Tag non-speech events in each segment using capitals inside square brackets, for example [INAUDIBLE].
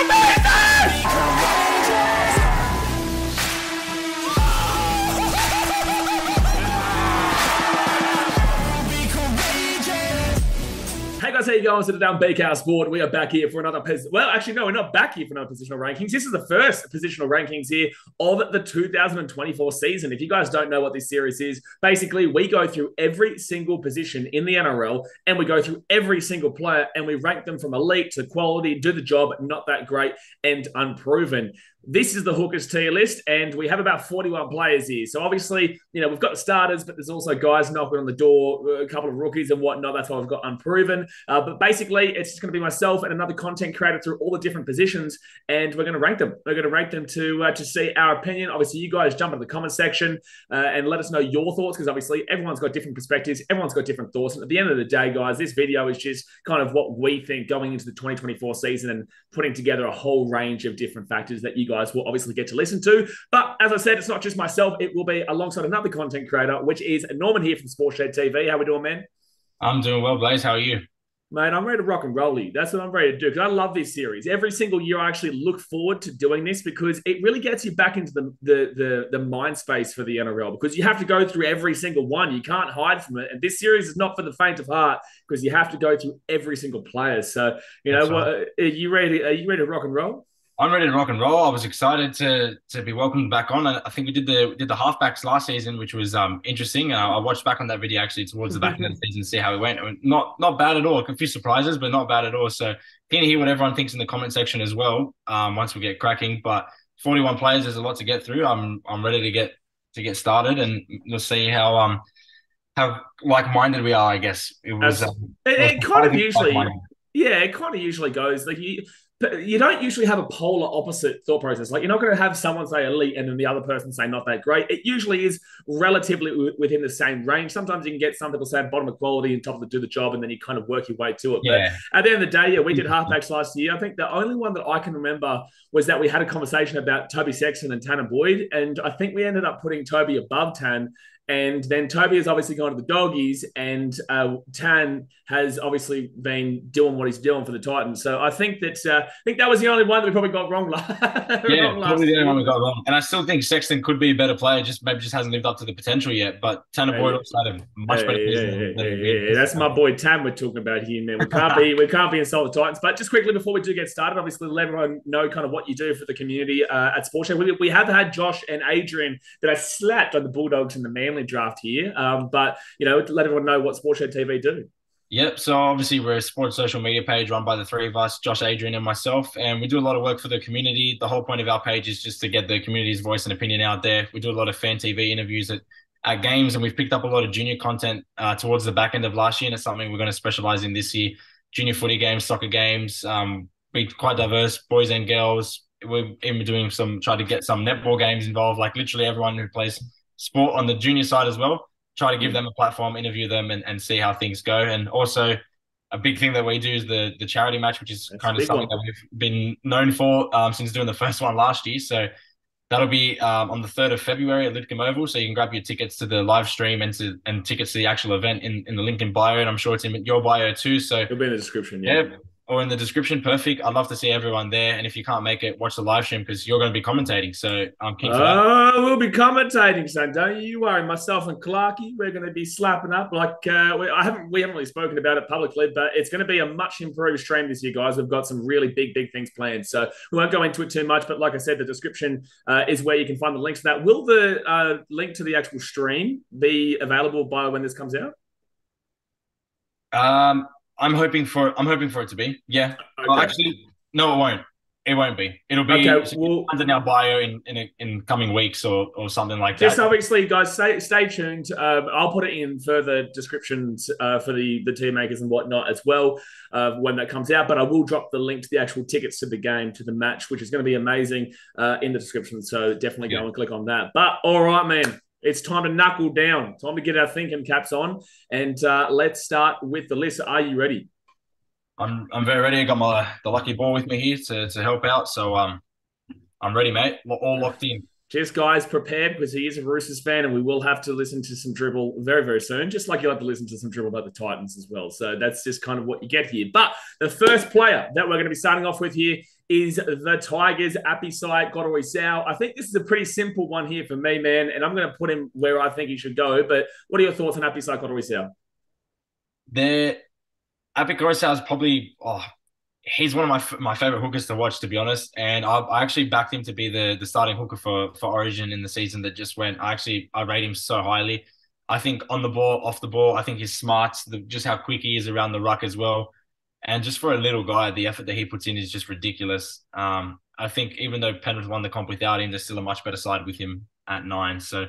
Hey guys, how you going? Sit down, Beak Sport. We are back here for another. Pos- well, actually, no, we're not back here for another positional rankings. This is the first positional rankings here of the 2024 season. If you guys don't know what this series is, basically we go through every single position in the NRL and we go through every single player and we rank them from elite to quality, do the job, not that great, and unproven. This is the Hookers tier list, and we have about 41 players here. So obviously, you know, we've got the starters, but there's also guys knocking on the door, a couple of rookies and whatnot. That's why we've got unproven. Uh, but basically, it's just going to be myself and another content creator through all the different positions, and we're going to rank them. We're going to rank them to uh, to see our opinion. Obviously, you guys jump into the comment section uh, and let us know your thoughts, because obviously everyone's got different perspectives, everyone's got different thoughts. And at the end of the day, guys, this video is just kind of what we think going into the 2024 season and putting together a whole range of different factors that you guys will obviously get to listen to. But as I said, it's not just myself; it will be alongside another content creator, which is Norman here from Sportshed TV. How are we doing, man? I'm doing well, Blaze. How are you? Mate, I'm ready to rock and roll you. That's what I'm ready to do because I love this series. Every single year, I actually look forward to doing this because it really gets you back into the the the, the mind space for the NRL because you have to go through every single one. You can't hide from it. And this series is not for the faint of heart because you have to go through every single player. So you know, what, are you ready? Are you ready to rock and roll? I'm ready to rock and roll. I was excited to to be welcomed back on. I think we did the did the halfbacks last season, which was um interesting. Uh, I watched back on that video actually towards the back of the season, see how it went. Not not bad at all. A few surprises, but not bad at all. So keen to hear what everyone thinks in the comment section as well. Um, once we get cracking, but 41 players, there's a lot to get through. I'm I'm ready to get to get started, and we'll see how um how like minded we are. I guess it was. Um, it, it kind of usually. Yeah, it kind of usually goes like you you don't usually have a polar opposite thought process. Like you're not going to have someone say elite and then the other person say not that great. It usually is relatively within the same range. Sometimes you can get some people say bottom of quality and top of the do the job, and then you kind of work your way to it. Yeah. But at the end of the day, yeah, we did halfbacks last year. I think the only one that I can remember was that we had a conversation about Toby Sexton and Tanner Boyd, and I think we ended up putting Toby above Tan and then Toby has obviously gone to the doggies, and uh, Tan has obviously been doing what he's doing for the Titans. So I think that uh, I think that was the only one that we probably got wrong. [LAUGHS] yeah, wrong probably the only one we got wrong. And I still think Sexton could be a better player, just maybe just hasn't lived up to the potential yet. But Tanner Boyd also had a much better. Yeah, yeah, yeah, That's my boy Tan we're talking about here, man. We can't be we can't be insult the Titans. But just quickly before we do get started, obviously let everyone know kind of what you do for the community uh, at Sportshed. We, we have had Josh and Adrian that I slapped on the Bulldogs and the Manly draft here. Um, but you know, let everyone know what Sportshed TV do. Yep. So obviously we're a sports social media page run by the three of us, Josh, Adrian, and myself, and we do a lot of work for the community. The whole point of our page is just to get the community's voice and opinion out there. We do a lot of fan TV interviews at, at games, and we've picked up a lot of junior content uh, towards the back end of last year, and it's something we're going to specialize in this year. Junior footy games, soccer games, um, be quite diverse, boys and girls. We're in doing some, try to get some netball games involved, like literally everyone who plays sport on the junior side as well try to give them a platform, interview them, and, and see how things go. And also, a big thing that we do is the the charity match, which is That's kind of something one. that we've been known for um, since doing the first one last year. So that'll be um, on the third of February at Lidcombe Oval. So you can grab your tickets to the live stream and to and tickets to the actual event in, in the link in bio. And I'm sure it's in your bio too. So it'll be in the description. Yeah. yeah or in the description, perfect. I'd love to see everyone there. And if you can't make it, watch the live stream because you're going to be commentating. So I'm keen for that. Oh, we'll be commentating, son. Don't you worry. Myself and Clarky, we're going to be slapping up. Like uh, we, I haven't, we haven't really spoken about it publicly, but it's going to be a much improved stream this year, guys. We've got some really big, big things planned. So we won't go into it too much. But like I said, the description uh, is where you can find the links to that. Will the uh, link to the actual stream be available by when this comes out? Um, I'm hoping for I'm hoping for it to be. Yeah. Okay. Well, actually, no, it won't. It won't be. It'll be okay, well, under our bio in in, in coming weeks or, or something like that. Just obviously, guys, stay stay tuned. Um, I'll put it in further descriptions uh, for the the team makers and whatnot as well uh, when that comes out. But I will drop the link to the actual tickets to the game to the match, which is going to be amazing uh, in the description. So definitely go and click on that. But all right, man it's time to knuckle down. Time to get our thinking caps on, and uh, let's start with the list. Are you ready? I'm I'm very ready. I got my the lucky ball with me here to, to help out, so um, I'm ready, mate. All locked in. just guys, prepare because he is a Roosters fan, and we will have to listen to some dribble very, very soon. Just like you'll have to listen to some dribble about the Titans as well. So that's just kind of what you get here. But the first player that we're going to be starting off with here is the Tigers, Apisai Koroisau. I think this is a pretty simple one here for me, man, and I'm going to put him where I think he should go. But what are your thoughts on Apisai Koroisau? The Api Koroisau is probably oh, he's one of my my favorite hookers to watch, to be honest. And I, I, actually backed him to be the the starting hooker for for Origin in the season that just went. I actually I rate him so highly. I think on the ball, off the ball, I think he's smart. The, just how quick he is around the ruck as well, and just for a little guy, the effort that he puts in is just ridiculous. Um, I think even though Penrith won the comp without him, there's still a much better side with him at nine. So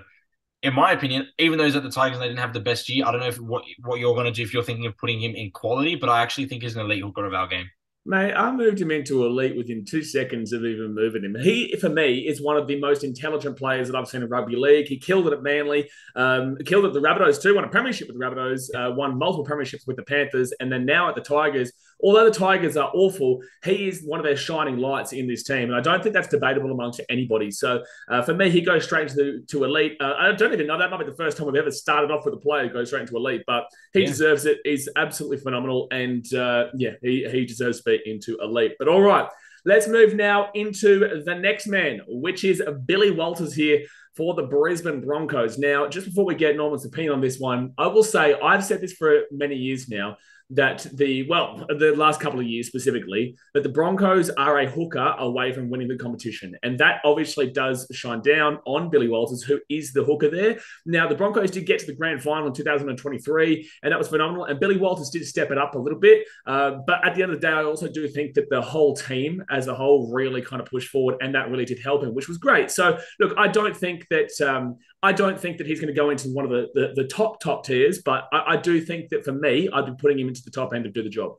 in my opinion, even though he's at the Tigers and they didn't have the best year, I don't know if what what you're going to do if you're thinking of putting him in quality, but I actually think he's an elite hooker of our game. Mate, I moved him into elite within two seconds of even moving him. He, for me, is one of the most intelligent players that I've seen in rugby league. He killed it at Manly, um, killed it at the Rabbitohs too, won a premiership with the Rabbitohs, uh, won multiple premierships with the Panthers, and then now at the Tigers. Although the Tigers are awful, he is one of their shining lights in this team, and I don't think that's debatable amongst anybody. So uh, for me, he goes straight to the, to elite. Uh, I don't even know that might be the first time we've ever started off with a player who goes straight into elite, but he yeah. deserves it. He's absolutely phenomenal, and uh, yeah, he he deserves to be into elite. But all right, let's move now into the next man, which is Billy Walters here for the Brisbane Broncos. Now, just before we get Norman's opinion on this one, I will say I've said this for many years now that the well the last couple of years specifically that the Broncos are a hooker away from winning the competition. And that obviously does shine down on Billy Walters who is the hooker there. Now the Broncos did get to the grand final in 2023 and that was phenomenal. And Billy Walters did step it up a little bit. Uh, but at the end of the day I also do think that the whole team as a whole really kind of pushed forward and that really did help him which was great. So look I don't think that um, I don't think that he's going to go into one of the, the, the top top tiers, but I, I, do think that for me, I'd be putting him into the top end to do the job.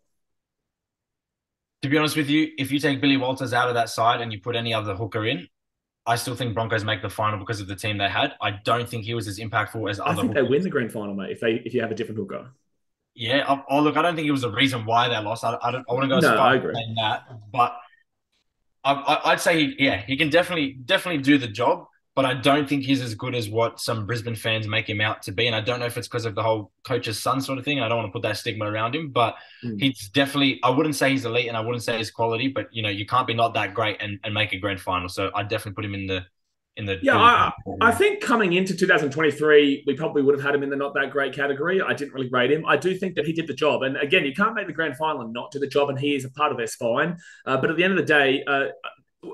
To be honest with you, if you take Billy Walters out of that side and you put any other hooker in, I still think Broncos make the final because of the team they had. I don't think he was as impactful as other. I think hookers. they win the grand final, mate. If they if you have a different hooker. Yeah. Oh, oh look, I don't think it was the reason why they lost. I, I don't. I want to go as no, far as that, but I, would say he, yeah, he can definitely definitely do the job but I don't think he's as good as what some Brisbane fans make him out to be. And I don't know if it's because of the whole coach's son sort of thing. I don't want to put that stigma around him, but mm. he's definitely, I wouldn't say he's elite and I wouldn't say he's quality, but you know, you can't be not that great and, and make a grand final. So I'd definitely put him in the, in the, yeah, I, I, think coming into 2023, we probably would have had him in the not that great category. I didn't really rate him. I do think that he did the job. And again, you can't make the grand final and not do the job, and he is a part of their spine. Uh, but at the end of the day, uh,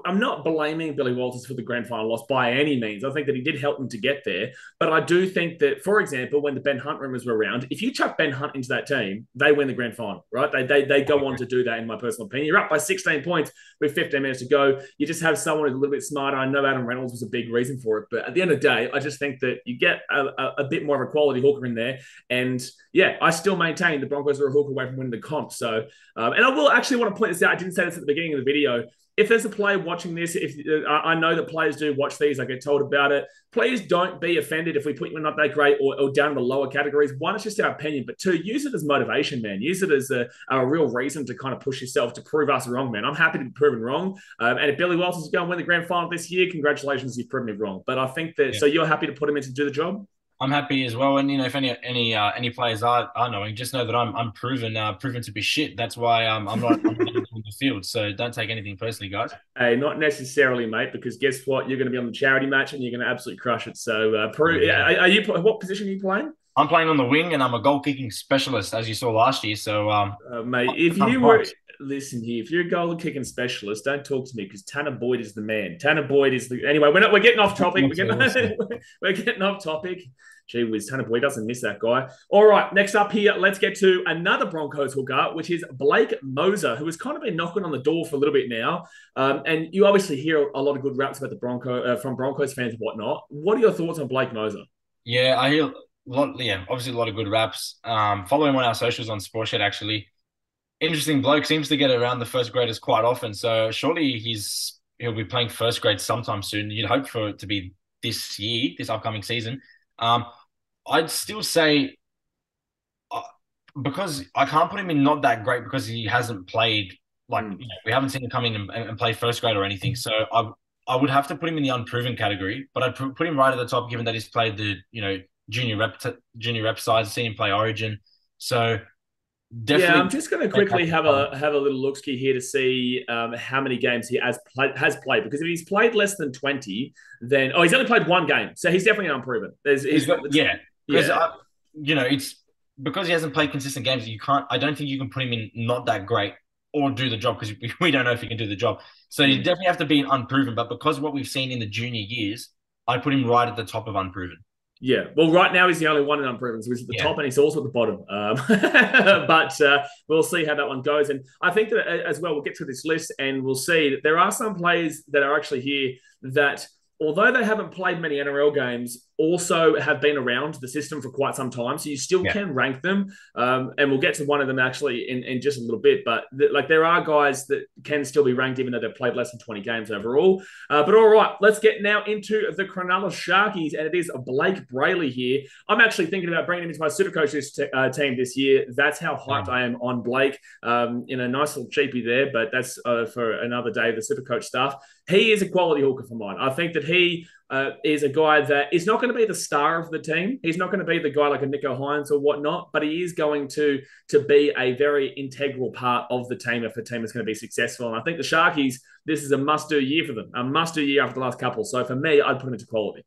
I'm not blaming Billy Walters for the grand final loss by any means. I think that he did help them to get there. But I do think that, for example, when the Ben Hunt rumors were around, if you chuck Ben Hunt into that team, they win the grand final, right? They, they, they go on to do that, in my personal opinion. You're up by 16 points with 15 minutes to go. You just have someone who's a little bit smarter. I know Adam Reynolds was a big reason for it. But at the end of the day, I just think that you get a, a, a bit more of a quality hooker in there. And yeah, I still maintain the Broncos are a hooker away from winning the comp. So, um, and I will actually want to point this out. I didn't say this at the beginning of the video if there's a player watching this, if uh, I know that players do watch these, I get told about it. Please don't be offended if we put you in not that great or, or, down in the lower categories. One, it's just our opinion, but two, use it as motivation, man. Use it as a, a real reason to kind of push yourself to prove us wrong, man. I'm happy to be proven wrong. Um, and if Billy Walters is going to win the grand final this year, congratulations, you've proven me wrong. But I think that yeah. so you're happy to put him in to do the job. I'm happy as well. And you know, if any any uh, any players are, are knowing, just know that I'm I'm proven uh, proven to be shit. That's why um, I'm not on the field. So don't take anything personally, guys. Hey, not necessarily, mate. Because guess what? You're going to be on the charity match and you're going to absolutely crush it. So, uh, prove. Yeah. Are, are, you? What position are you playing? I'm playing on the wing, and I'm a goal kicking specialist, as you saw last year. So, um, uh, mate, if I'm you were listen here, if you're a goal kicking specialist, don't talk to me because Tanner Boyd is the man. Tanner Boyd is the anyway. We're not. We're getting off topic. We're getting, [LAUGHS] we're getting off topic. Gee whiz, Tanner Boyd doesn't miss that guy. All right, next up here, let's get to another Broncos hooker, which is Blake Mozer, who has kind of been knocking on the door for a little bit now. Um, and you obviously hear a lot of good raps about the Bronco uh, from Broncos fans and whatnot. What are your thoughts on Blake Mozer? Yeah, I hear a lot. Yeah, obviously a lot of good raps. Um, following on our socials on Sportshed, actually, interesting bloke seems to get around the first graders quite often. So surely he's he'll be playing first grade sometime soon. You'd hope for it to be this year, this upcoming season. Um, I'd still say uh, because I can't put him in not that great because he hasn't played like mm. you know, we haven't seen him come in and, and, play first grade or anything. So I I would have to put him in the unproven category, but I'd put him right at the top, given that he's played the you know junior rep junior rep size, seen him play Origin. So Definitely. Yeah, I'm just going to quickly have a have a little look here to see um, how many games he has played has played. Because if he's played less than twenty, then oh, he's only played one game, so he's definitely unproven. There's, he's, he's got, yeah, because yeah. you know it's because he hasn't played consistent games. You can't. I don't think you can put him in not that great or do the job because [LAUGHS] we don't know if he can do the job. So you mm. definitely have to be unproven. But because what we've seen in the junior years, I put him right at the top of unproven. Yeah, well, right now he's the only one in unproven, so he's at the yeah. top and he's also at the bottom. Um, [LAUGHS] but uh, we'll see how that one goes. And I think that uh, as well, we'll get through this list and we'll see that there are some players that are actually here that, although they haven't played many NRL games, also have been around the system for quite some time. So you still yeah. can rank them. Um, and we'll get to one of them actually in, in just a little bit. But th- like there are guys that can still be ranked even though they've played less than 20 games overall. Uh, but all right, let's get now into the Cronulla Sharkies. And it is Blayke Brailey here. I'm actually thinking about bringing him into my super coaches t- uh, team this year. That's how hyped I am on Blayke um, in a nice little cheapie there. But that's uh, for another day, of the super coach stuff. He is a quality hooker for mine. I think that he uh, is a guy that is not going to be the star of the team. He's not going to be the guy like a Nicho Hynes or whatnot, but he is going to to be a very integral part of the team if the team is going to be successful. And I think the Sharkies, this is a must do year for them, a must do year after the last couple. So for me, I'd put him into quality.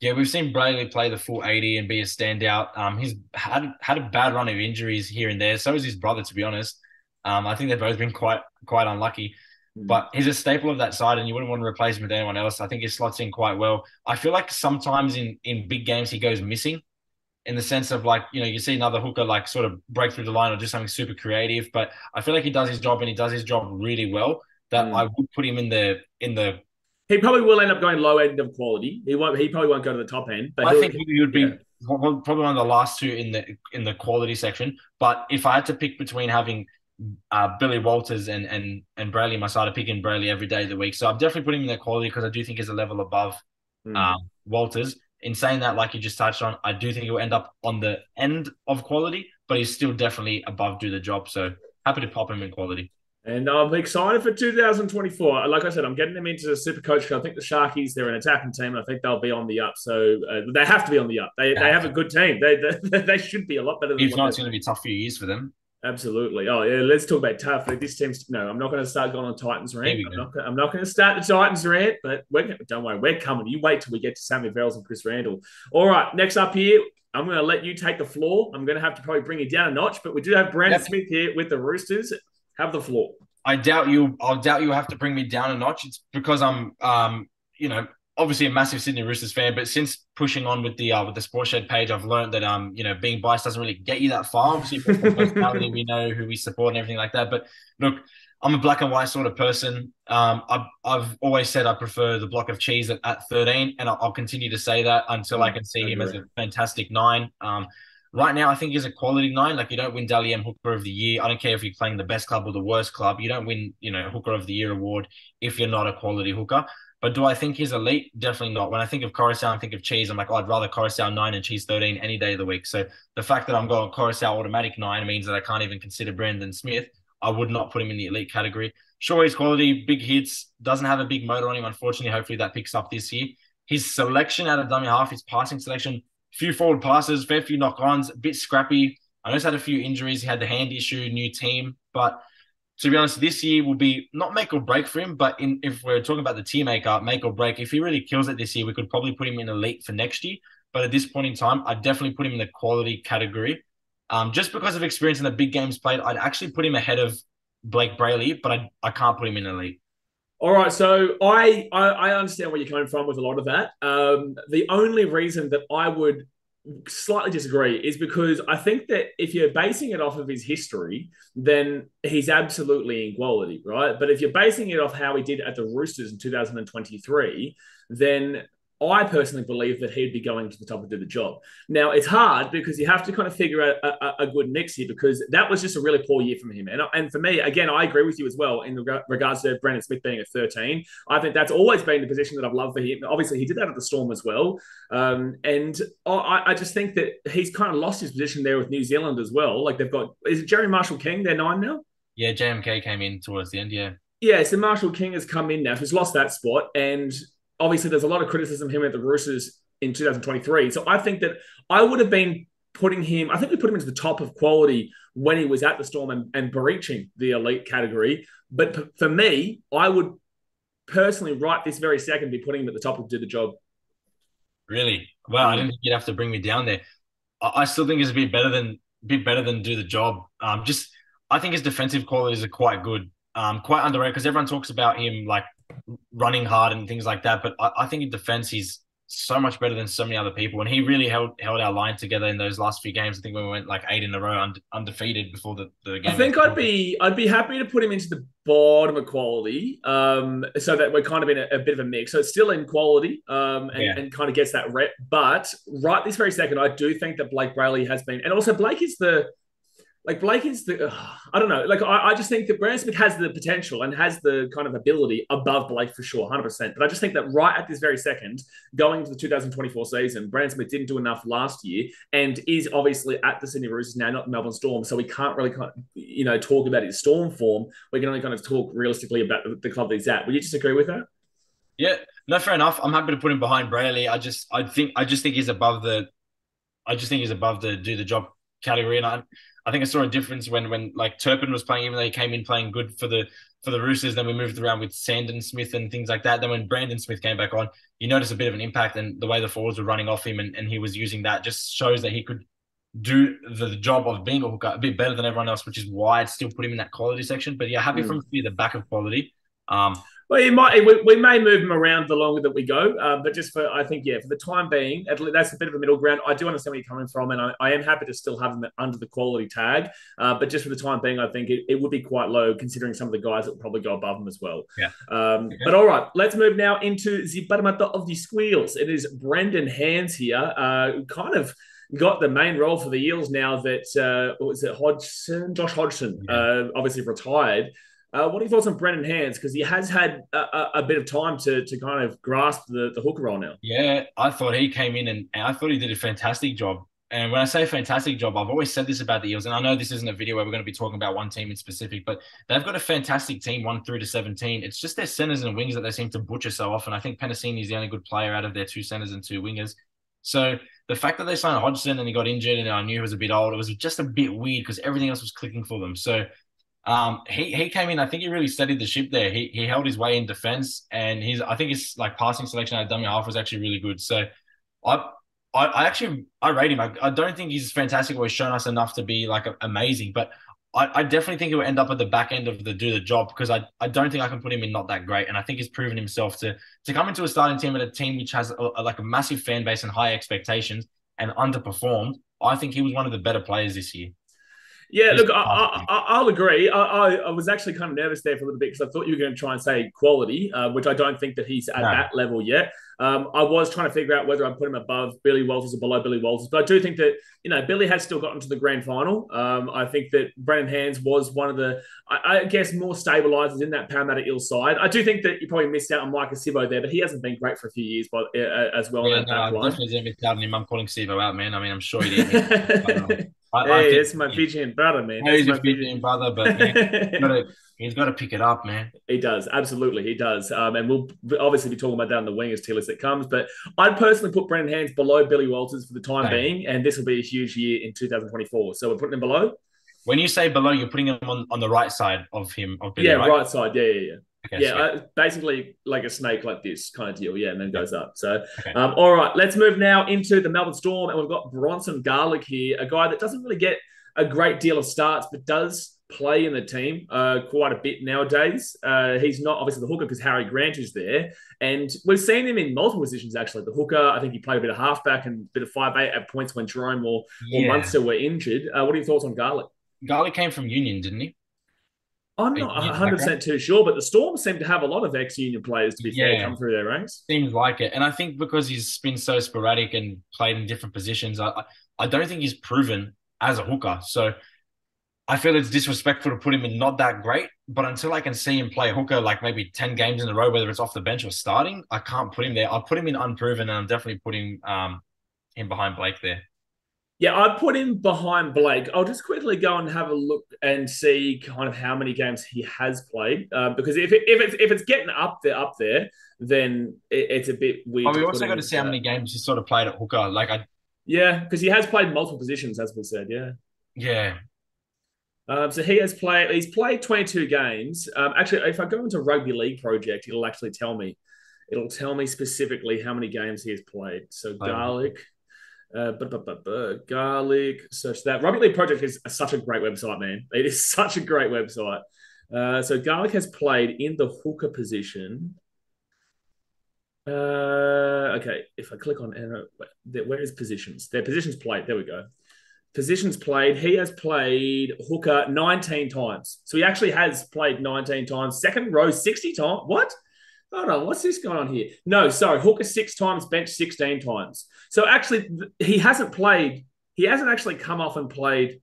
Yeah, we've seen Brailey play the full 80 and be a standout. Um, he's had had a bad run of injuries here and there. So is his brother, to be honest. Um, I think they've both been quite quite unlucky. Hmm. But he's a staple of that side, and you wouldn't want to replace him with anyone else. I think he slots in quite well. I feel like sometimes in in big games he goes missing, in the sense of like you know you see another hooker like sort of break through the line or do something super creative. But I feel like he does his job and he does his job really well. That mm. I would put him in the in the. He probably will end up going low end of quality. He won't. He probably won't go to the top end. But I think he would be. Yeah. Probably one of the last two in the in the quality section. But if I had to pick between having uh, Billy Walters and and and Brailey my side. I pick in Brailey every day of the week, so I'm definitely putting him in their quality because I do think he's a level above mm. um, Walters. In saying that, like you just touched on, I do think he'll end up on the end of quality, but he's still definitely above do the job. So happy to pop him in quality. And I'm excited for 2024. Like I said, I'm getting them into the super coach. I think the Sharkies, they're an attacking team. I think they'll be on the up. So uh, they have to be on the up. They, they have a good team. They, they, [LAUGHS] they should be a lot better than If not, it's going to be tough few years for them. Absolutely. Oh yeah, let's talk about tough. Like this team's no, I'm not going to start going on Titans rant. I'm not, I'm not, going to start the Titans rant, but we're don't worry, we're coming. You wait till we get to Sammy Verrills and Chris Randall. All right, next up here, I'm going to let you take the floor. I'm going to have to probably bring you down a notch, but we do have Brandon yep. Smith here with the Roosters. Have the floor. I doubt you. I'll doubt you have to bring me down a notch. It's because I'm, um, you know, obviously a massive Sydney Roosters fan, but since pushing on with the uh, with the Sports Shed page, I've learned that um you know being biased doesn't really get you that far. Obviously, personality, we know who we support and everything like that. But look, I'm a black and white sort of person. Um, I've, I've always said I prefer the block of cheese at, at 13, and I'll, I'll continue to say that until I can see him as a fantastic nine. Um, right now, I think he's a quality nine. Like you don't win Dally M Hooker of the Year. I don't care if you're playing the best club or the worst club. You don't win, you know, Hooker of the Year award if you're not a quality hooker. But do I think he's elite? Definitely not. When I think of Coruscant, I think of cheese. I'm like, oh, I'd rather Coruscant 9 and cheese 13 any day of the week. So the fact that I'm going Coruscant automatic 9 means that I can't even consider Brandon Smith. I would not put him in the elite category. Sure, he's quality, big hits, doesn't have a big motor on him. Unfortunately, hopefully that picks up this year. His selection out of dummy half, his passing selection, few forward passes, fair few knock ons, a bit scrappy. I know he's had a few injuries. He had the hand issue, new team, but to be honest, this year will be not make or break for him, but in, if we're talking about the team maker, make or break, if he really kills it this year, we could probably put him in elite for next year. But at this point in time, I'd definitely put him in the quality category. Um, just because of experience in the big games played, I'd actually put him ahead of Blayke Brailey, but I, I can't put him in elite. All right, so I, I, I understand where you're coming from with a lot of that. Um, the only reason that I would slightly disagree is because I think that if you're basing it off of his history, then he's absolutely in quality, right? But if you're basing it off how he did at the Roosters in 2023, then I personally believe that he'd be going to the top and do the job. Now it's hard because you have to kind of figure out a, a, a good mix here because that was just a really poor year from him. And, and for me, again, I agree with you as well in regards to Brandon Smith being at 13. I think that's always been the position that I've loved for him. Obviously, he did that at the Storm as well. Um, and I, I, just think that he's kind of lost his position there with New Zealand as well. Like they've got, is it Jerry Marshall King, They're nine now? Yeah, JMK came in towards the end, yeah. Yeah, so Marshall King has come in now. He's lost that spot, and obviously there's a lot of criticism him at the Roosters in 2023. So I think that I would have been putting him. I think we put him into the top of quality when he was at the Storm and, and breaching the elite category. But p- for me, I would personally, right this very second, be putting him at the top of do the job. Really? Well, I didn't think you'd have to bring me down there. I, I still think he's a bit better than bit better than do the job. Um, just I think his defensive qualities are quite good. Um, quite underrated because everyone talks about him like running hard and things like that. But I, I think in defense, he's so much better than so many other people. And he really held held our line together in those last few games. I think when we went like eight in a row und- undefeated before the, the game. I think I'd be I'd be happy to put him into the bottom of quality, um, so that we're kind of in a, a bit of a mix. So it's still in quality, um, and, Yeah. and kind of gets that rep. But right this very second, I do think that Blayke Brailey has been, and also Blayke is the like Blayke is the uh, I don't know. Like I, I just think that Brandon Smith has the potential and has the kind of ability above Blayke for sure, hundred percent. But I just think that right at this very second, going into the 2024 season, Brandon Smith didn't do enough last year, and is obviously at the Sydney Roosters now, not Melbourne Storm. So we can't really kind of, you know talk about his Storm form. We can only kind of talk realistically about the, the club that he's at. Would you disagree with that? Yeah, no, fair enough. I'm happy to put him behind Brailey. I just, I think, I just think he's above the, I just think he's above the do the job category. And I, I think I saw a difference when, when like Turpin was playing, even though he came in playing good for the for the Roosters. Then we moved around with Sandon Smith and things like that. Then when Brandon Smith came back on, you notice a bit of an impact and the way the forwards were running off him and, and he was using that just shows that he could do the job of being a hooker a bit better than everyone else, which is why I'd still put him in that quality section. But yeah, happy Mm. for him to be the back of quality. Um, Well, he might. We, we may move him around the longer that we go, um, but just for I think yeah, for the time being, at least that's a bit of a middle ground. I do understand where you're coming from, and I, I am happy to still have him under the quality tag. Uh, but just for the time being, I think it, it would be quite low considering some of the guys that would probably go above him as well. Yeah. Um, Okay. But all right, let's move now into the Parramatta of the Squeals. It is Brendan Hands here, uh, kind of got the main role for the Eels now that uh, what was it Hodgson, Josh Hodgson, Yeah. uh, obviously retired. Uh, what are your thoughts on Brendan Hands? Because he has had a, a, a bit of time to to kind of grasp the, the hooker role now. Yeah, I thought he came in and, and I thought he did a fantastic job. And when I say fantastic job, I've always said this about the Eels, and I know this isn't a video where we're going to be talking about one team in specific, but they've got a fantastic team, one through to 17. It's just their centers and wings that they seem to butcher so often. I think Penisini is the only good player out of their two centers and two wingers. So the fact that they signed Hodgson and he got injured and I knew he was a bit old, it was just a bit weird because everything else was clicking for them. So um, he he came in. I think he really steadied the ship there. He he held his way in defense, and he's I think his like passing selection at dummy half was actually really good. So I. I, I actually I rate him. I, I don't think he's fantastic or he's shown us enough to be like amazing, but I, I definitely think he will end up at the back end of the do the job because I, I don't think I can put him in not that great, and I think he's proven himself to to come into a starting team at a team which has a, a- like a massive fan base and high expectations and underperformed. I think he was one of the better players this year. Yeah, look, I, I, I- I'll agree. I, I, I was actually kind of nervous there for a little bit because I thought you were going to try and say quality, uh, which I don't think that he's at No. that level yet. Um, I was trying to figure out whether I'd put him above Billy Walters or below Billy Walters, but I do think that you know Billy has still gotten to the grand final. Um, I think that Brendan Hands was one of the, I, I guess, more stabilizers in that Parramatta Ill side. I do think that you probably missed out on Maika Sivo there, but he hasn't been great for a few years, but uh, as well. Yeah, no, I definitely didn't miss out on him. I'm calling Steve out, man. I mean, I'm sure he did. [LAUGHS] I, hey, it's my Fijian brother, man. I know That's he's my a Fijian brother, but man, he's got [LAUGHS] to pick it up, man. He does, absolutely, he does. Um, and we'll obviously be talking about that on the wing as Tillis it comes. But I'd personally put Brendan Hands below Billy Walters for the time being, and this will be a huge year in 2024. So we're putting him below. When you say below, you're putting him on, on the right side of him. Of Billy, yeah, right? right? side. Yeah, yeah, yeah. Okay, yeah, uh, basically like a snake, like this kind of deal. Yeah, and then goes up. So, Okay. um, all right, let's move now into the Melbourne Storm, and we've got Bronson Garlick here, a guy that doesn't really get a great deal of starts, but does play in the team uh, quite a bit nowadays. Uh, he's not obviously the hooker because Harry Grant is there, and we've seen him in multiple positions actually. The hooker, I think he played a bit of halfback and a bit of five eight at points when Jahrome or, or. Munster were injured. Uh, what are your thoughts on Garlick? Garlick came from Union, didn't he? I'm not 100 percent too sure, but the Storm seem to have a lot of ex-union players to be fair come through their ranks. Seems like it, and I think because he's been so sporadic and played in different positions, I I- I don't think he's proven as a hooker. So I feel it's disrespectful to put him in not that great. But until I can see him play hooker like maybe ten games in a row, whether it's off the bench or starting, I can't put him there. I'll put him in unproven, and I'm definitely putting um him behind Blake there. Yeah, I'd put him behind Blake. I'll just quickly go and have a look and see kind of how many games he has played. Uh, because if it, if it's if it's getting up there up there, then it, it's a bit weird. Oh, we also got to see how many games he sort of played at hooker. Like I, yeah, because he has played multiple positions, as we said. Yeah, yeah. Um, so he has played. He's played twenty two games. Um, actually, if I go into Rugby League Project, it'll actually tell me. It'll tell me specifically how many games he has played. So oh. Garlick. Uh, but, but, but, but, Garlick, search that. Rugby League Project is such a great website, man. It is [LAUGHS] such a great website. Uh, so Garlick has played in the hooker position. Uh, okay, if I click on where is positions? Their positions played. There we go. Positions played. He has played hooker 19 times. So he actually has played 19 times. Second row 60 times. What? Hold on, what's this going on here? No, sorry, Hooker six times, bench 16 times. So actually, he hasn't played, he hasn't actually come off and played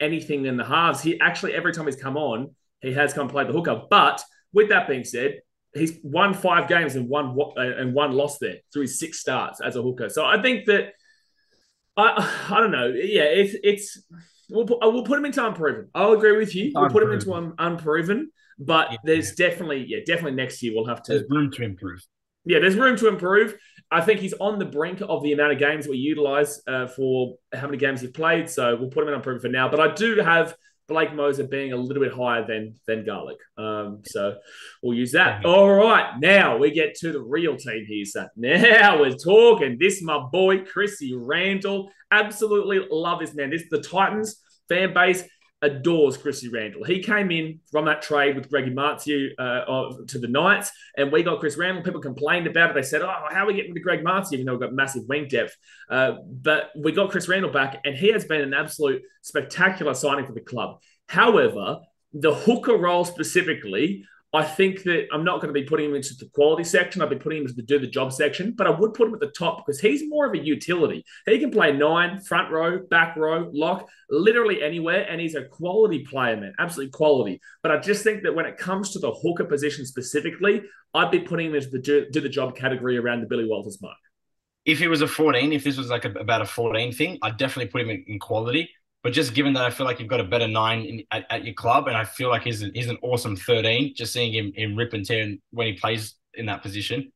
anything in the halves. He actually, every time he's come on, he has come and played the hooker. But with that being said, he's won five games and one uh, and one loss there through his six starts as a hooker. So I think that I I don't know. Yeah, it's it's we'll put, uh, we'll put him into unproven. I'll agree with you. We'll put him into un, unproven. But yeah. there's definitely, yeah, definitely next year we'll have to. There's room to improve. Yeah, there's room to improve. I think he's on the brink of the amount of games we utilize uh, for how many games he's played. So we'll put him in unproven for now. But I do have Blake Mozer being a little bit higher than than Garlick. Um, so we'll use that. All right, now we get to the real team here. So [LAUGHS] now we're talking. This my boy Chrissy Randall. Absolutely love this man. This is the Titans fan base adores Chrissy Randall. He came in from that trade with Greggy Marzhew uh, to the Knights, and we got Chris Randall. People complained about it. They said, "Oh, how are we getting to Greg Marzhew?" Even though we've got massive wing depth, uh, but we got Chris Randall back, and he has been an absolute spectacular signing for the club. However, the hooker role specifically, I think that I'm not going to be putting him into the quality section. I'll be putting him into the do the job section, but I would put him at the top because he's more of a utility. He can play nine, front row, back row, lock, literally anywhere, and he's a quality player, man, absolutely quality. But I just think that when it comes to the hooker position specifically, I'd be putting him into the do, do the job category around the Billy Walters mark. If he was a 14, if this was like a, about a 14 thing, I'd definitely put him in, in quality. But just given that I feel like you've got a better nine in, at, at, your club, and I feel like he's an, he's an awesome 13, just seeing him, him rip and tear when he plays in that position.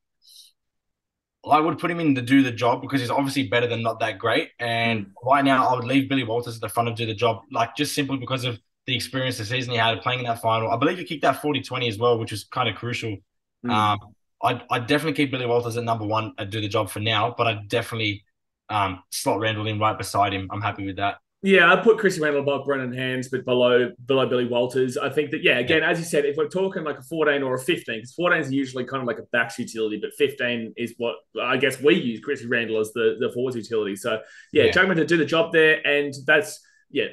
I would put him in to do the job because he's obviously better than not that great. And right now, I would leave Billy Walters at the front of do the job, like just simply because of the experience the season he had playing in that final. I believe he kicked that 40 20 as well, which was kind of crucial. Mm. Um, I'd, I'd definitely keep Billy Walters at number one and do the job for now, but I'd definitely um, slot Randall in right beside him. I'm happy with that. Yeah, I put Chris Randall above Brendan Hands, but below below Billy Walters. I think that yeah, again, as you said, if we're talking like a 14 or a 15, because 14 is usually kind of like a backs utility, but 15 is what I guess we use Chris Randall as the the forwards utility. So yeah, yeah. to do the job there, and that's yeah,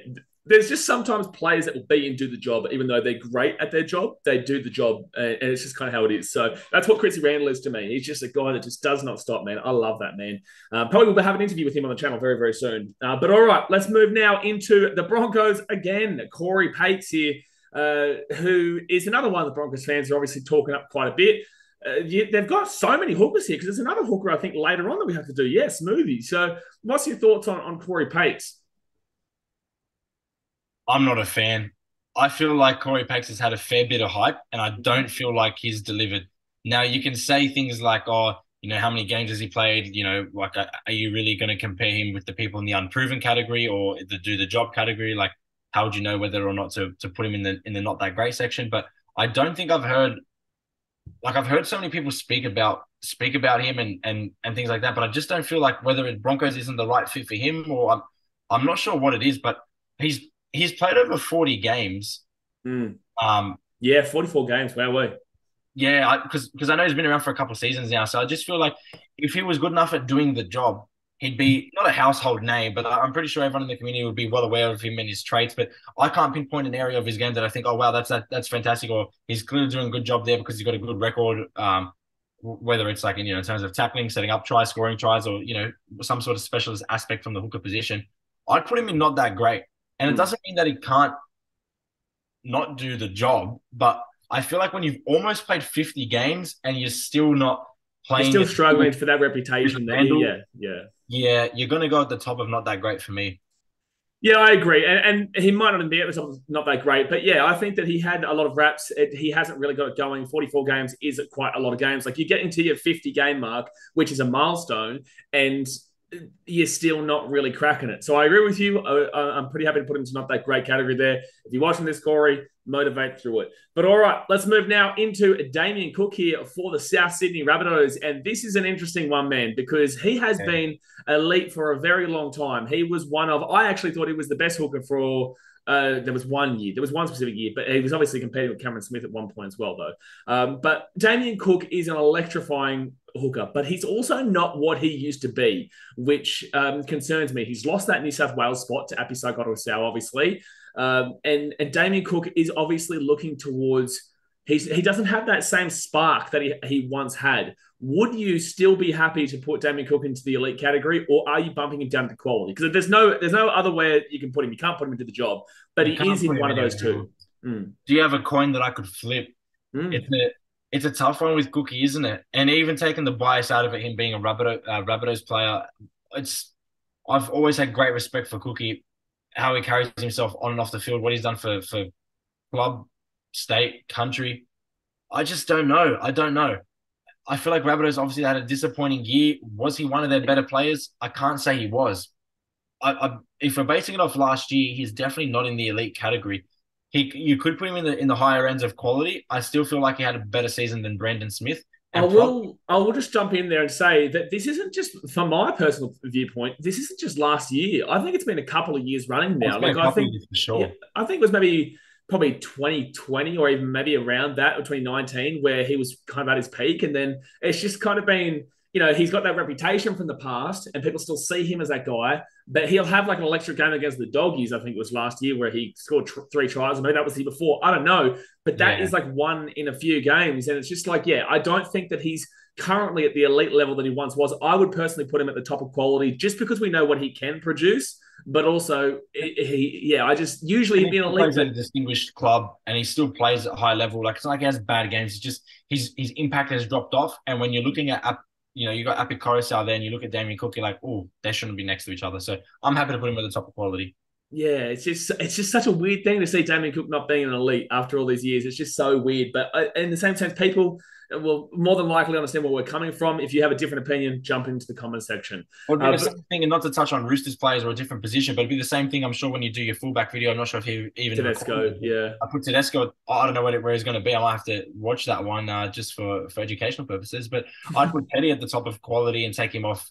there's just sometimes players that will be and do the job, even though they're great at their job, they do the job, and it's just kind of how it is. So that's what Chrissy Randall is to me. He's just a guy that just does not stop, man. I love that man. Uh, probably we'll have an interview with him on the channel very, very soon. Uh, but all right, let's move now into the Broncos again. Cory Paix here, uh, who is another one of the Broncos fans are obviously talking up quite a bit. Uh, they've got so many hookers here because there's another hooker I think later on that we have to do. Yes, movie. So, what's your thoughts on on Cory Paix? I'm not a fan. I feel like Cory Paix has had a fair bit of hype, and I don't feel like he's delivered. Now you can say things like, "Oh, you know, how many games has he played? You know, like, are you really going to compare him with the people in the unproven category or the do the job category? Like, how would you know whether or not to to put him in the in the not that great section? But I don't think I've heard, like, I've heard so many people speak about speak about him and and and things like that, but I just don't feel like whether it Broncos isn't the right fit for him or I'm I'm not sure what it is, but he's he's played over 40 games. Mm. Um, yeah, 44 games. Wow, way. Yeah, because because I know he's been around for a couple of seasons now, so I just feel like if he was good enough at doing the job, he'd be not a household name, but I'm pretty sure everyone in the community would be well aware of him and his traits. But I can't pinpoint an area of his game that I think, oh wow, that's that, that's fantastic, or he's clearly doing a good job there because he's got a good record. Um, whether it's like in you know in terms of tackling, setting up tries, scoring tries, or you know some sort of specialist aspect from the hooker position, I'd put him in not that great. And it hmm. doesn't mean that he can't not do the job, but I feel like when you've almost played 50 games and you're still not playing, you're still struggling for that reputation. There, yeah, yeah. Yeah, you're going to go at the top of not that great for me. Yeah, I agree, and, and he might not be at the top, not that great, but yeah, I think that he had a lot of reps. It, he hasn't really got it going. Forty-four games is quite a lot of games. Like you get into your fifty game mark, which is a milestone, and you're still not really cracking it. So I agree with you. I, am pretty happy to put him to not that great category there. If you're watching this, Cory, motivate through it. But all right, let's move now into Damien Cook here for the South Sydney Rabbitohs. And this is an interesting one, man, because he has been elite for a very long time. He was one of, I actually thought he was the best hooker for uh, there was one year, there was one specific year, but he was obviously competing with Cameron Smith at one point as well, though. Um, but Damien Cook is an electrifying hooker, but he's also not what he used to be, which um, concerns me. He's lost that New South Wales spot to Api Koroisau, obviously. Um, and, and Damien Cook is obviously looking towards He's, he doesn't have that same spark that he, he once had. Would you still be happy to put Damien Cook into the elite category, or are you bumping him down to quality? Because there's no there's no other way you can put him. You can't put him into the job, but you he is in one of those two. Mm. Do you have a coin that I could flip? Mm. It's a it's a tough one with Cookie, isn't it? And even taking the bias out of it, him being a Rabbitoh, uh, Rabbitohs player, it's I've always had great respect for Cookie, how he carries himself on and off the field, what he's done for for club state, country. I just don't know. I don't know. I feel like Rabbitohs obviously had a disappointing year. Was he one of their better players? I can't say he was. I, I, if we're basing it off last year, he's definitely not in the elite category. He, you could put him in the in the higher ends of quality. I still feel like he had a better season than Brandon Smith. I will. I will just jump in there and say that this isn't just, from my personal viewpoint, this isn't just last year. I think it's been a couple of years running now. Like I think, for sure. Yeah, I think it was maybe probably 2020 or even maybe around that or 2019 where he was kind of at his peak. And then it's just kind of been you know he's got that reputation from the past and people still see him as that guy but he'll have like an electric game against the doggies i think it was last year where he scored tr- three tries or maybe that was the before. I don't know but that yeah. is like one in a few games. And it's just like yeah i don't think that he's currently at the elite level that he once was. I would personally put him at the top of quality just because we know what he can produce but also he, yeah, I just usually he plays at a distinguished club and he still plays at high level. Like it's not like he has bad games. It's just his his impact has dropped off. And when you're looking at you know, you got Api Koroisau there and you look at Damien Cook, you're like, oh, they shouldn't be next to each other. So I'm happy to put him at the top of quality. Yeah, it's just it's just such a weird thing to see Damien Cook not being an elite after all these years. It's just so weird. But uh, in the same sense, people will more than likely understand where we're coming from. If you have a different opinion, jump into the comment section. Well, uh, the same thing, and not to touch on Roosters players or a different position, but it'd be the same thing. I'm sure when you do your fullback video, I'm not sure if he even Tedesco, yeah. I put Tedesco. I don't know where, where he's going to be. I might have to watch that one uh, just for for educational purposes. But I'd put Teddy at the top of quality and take him off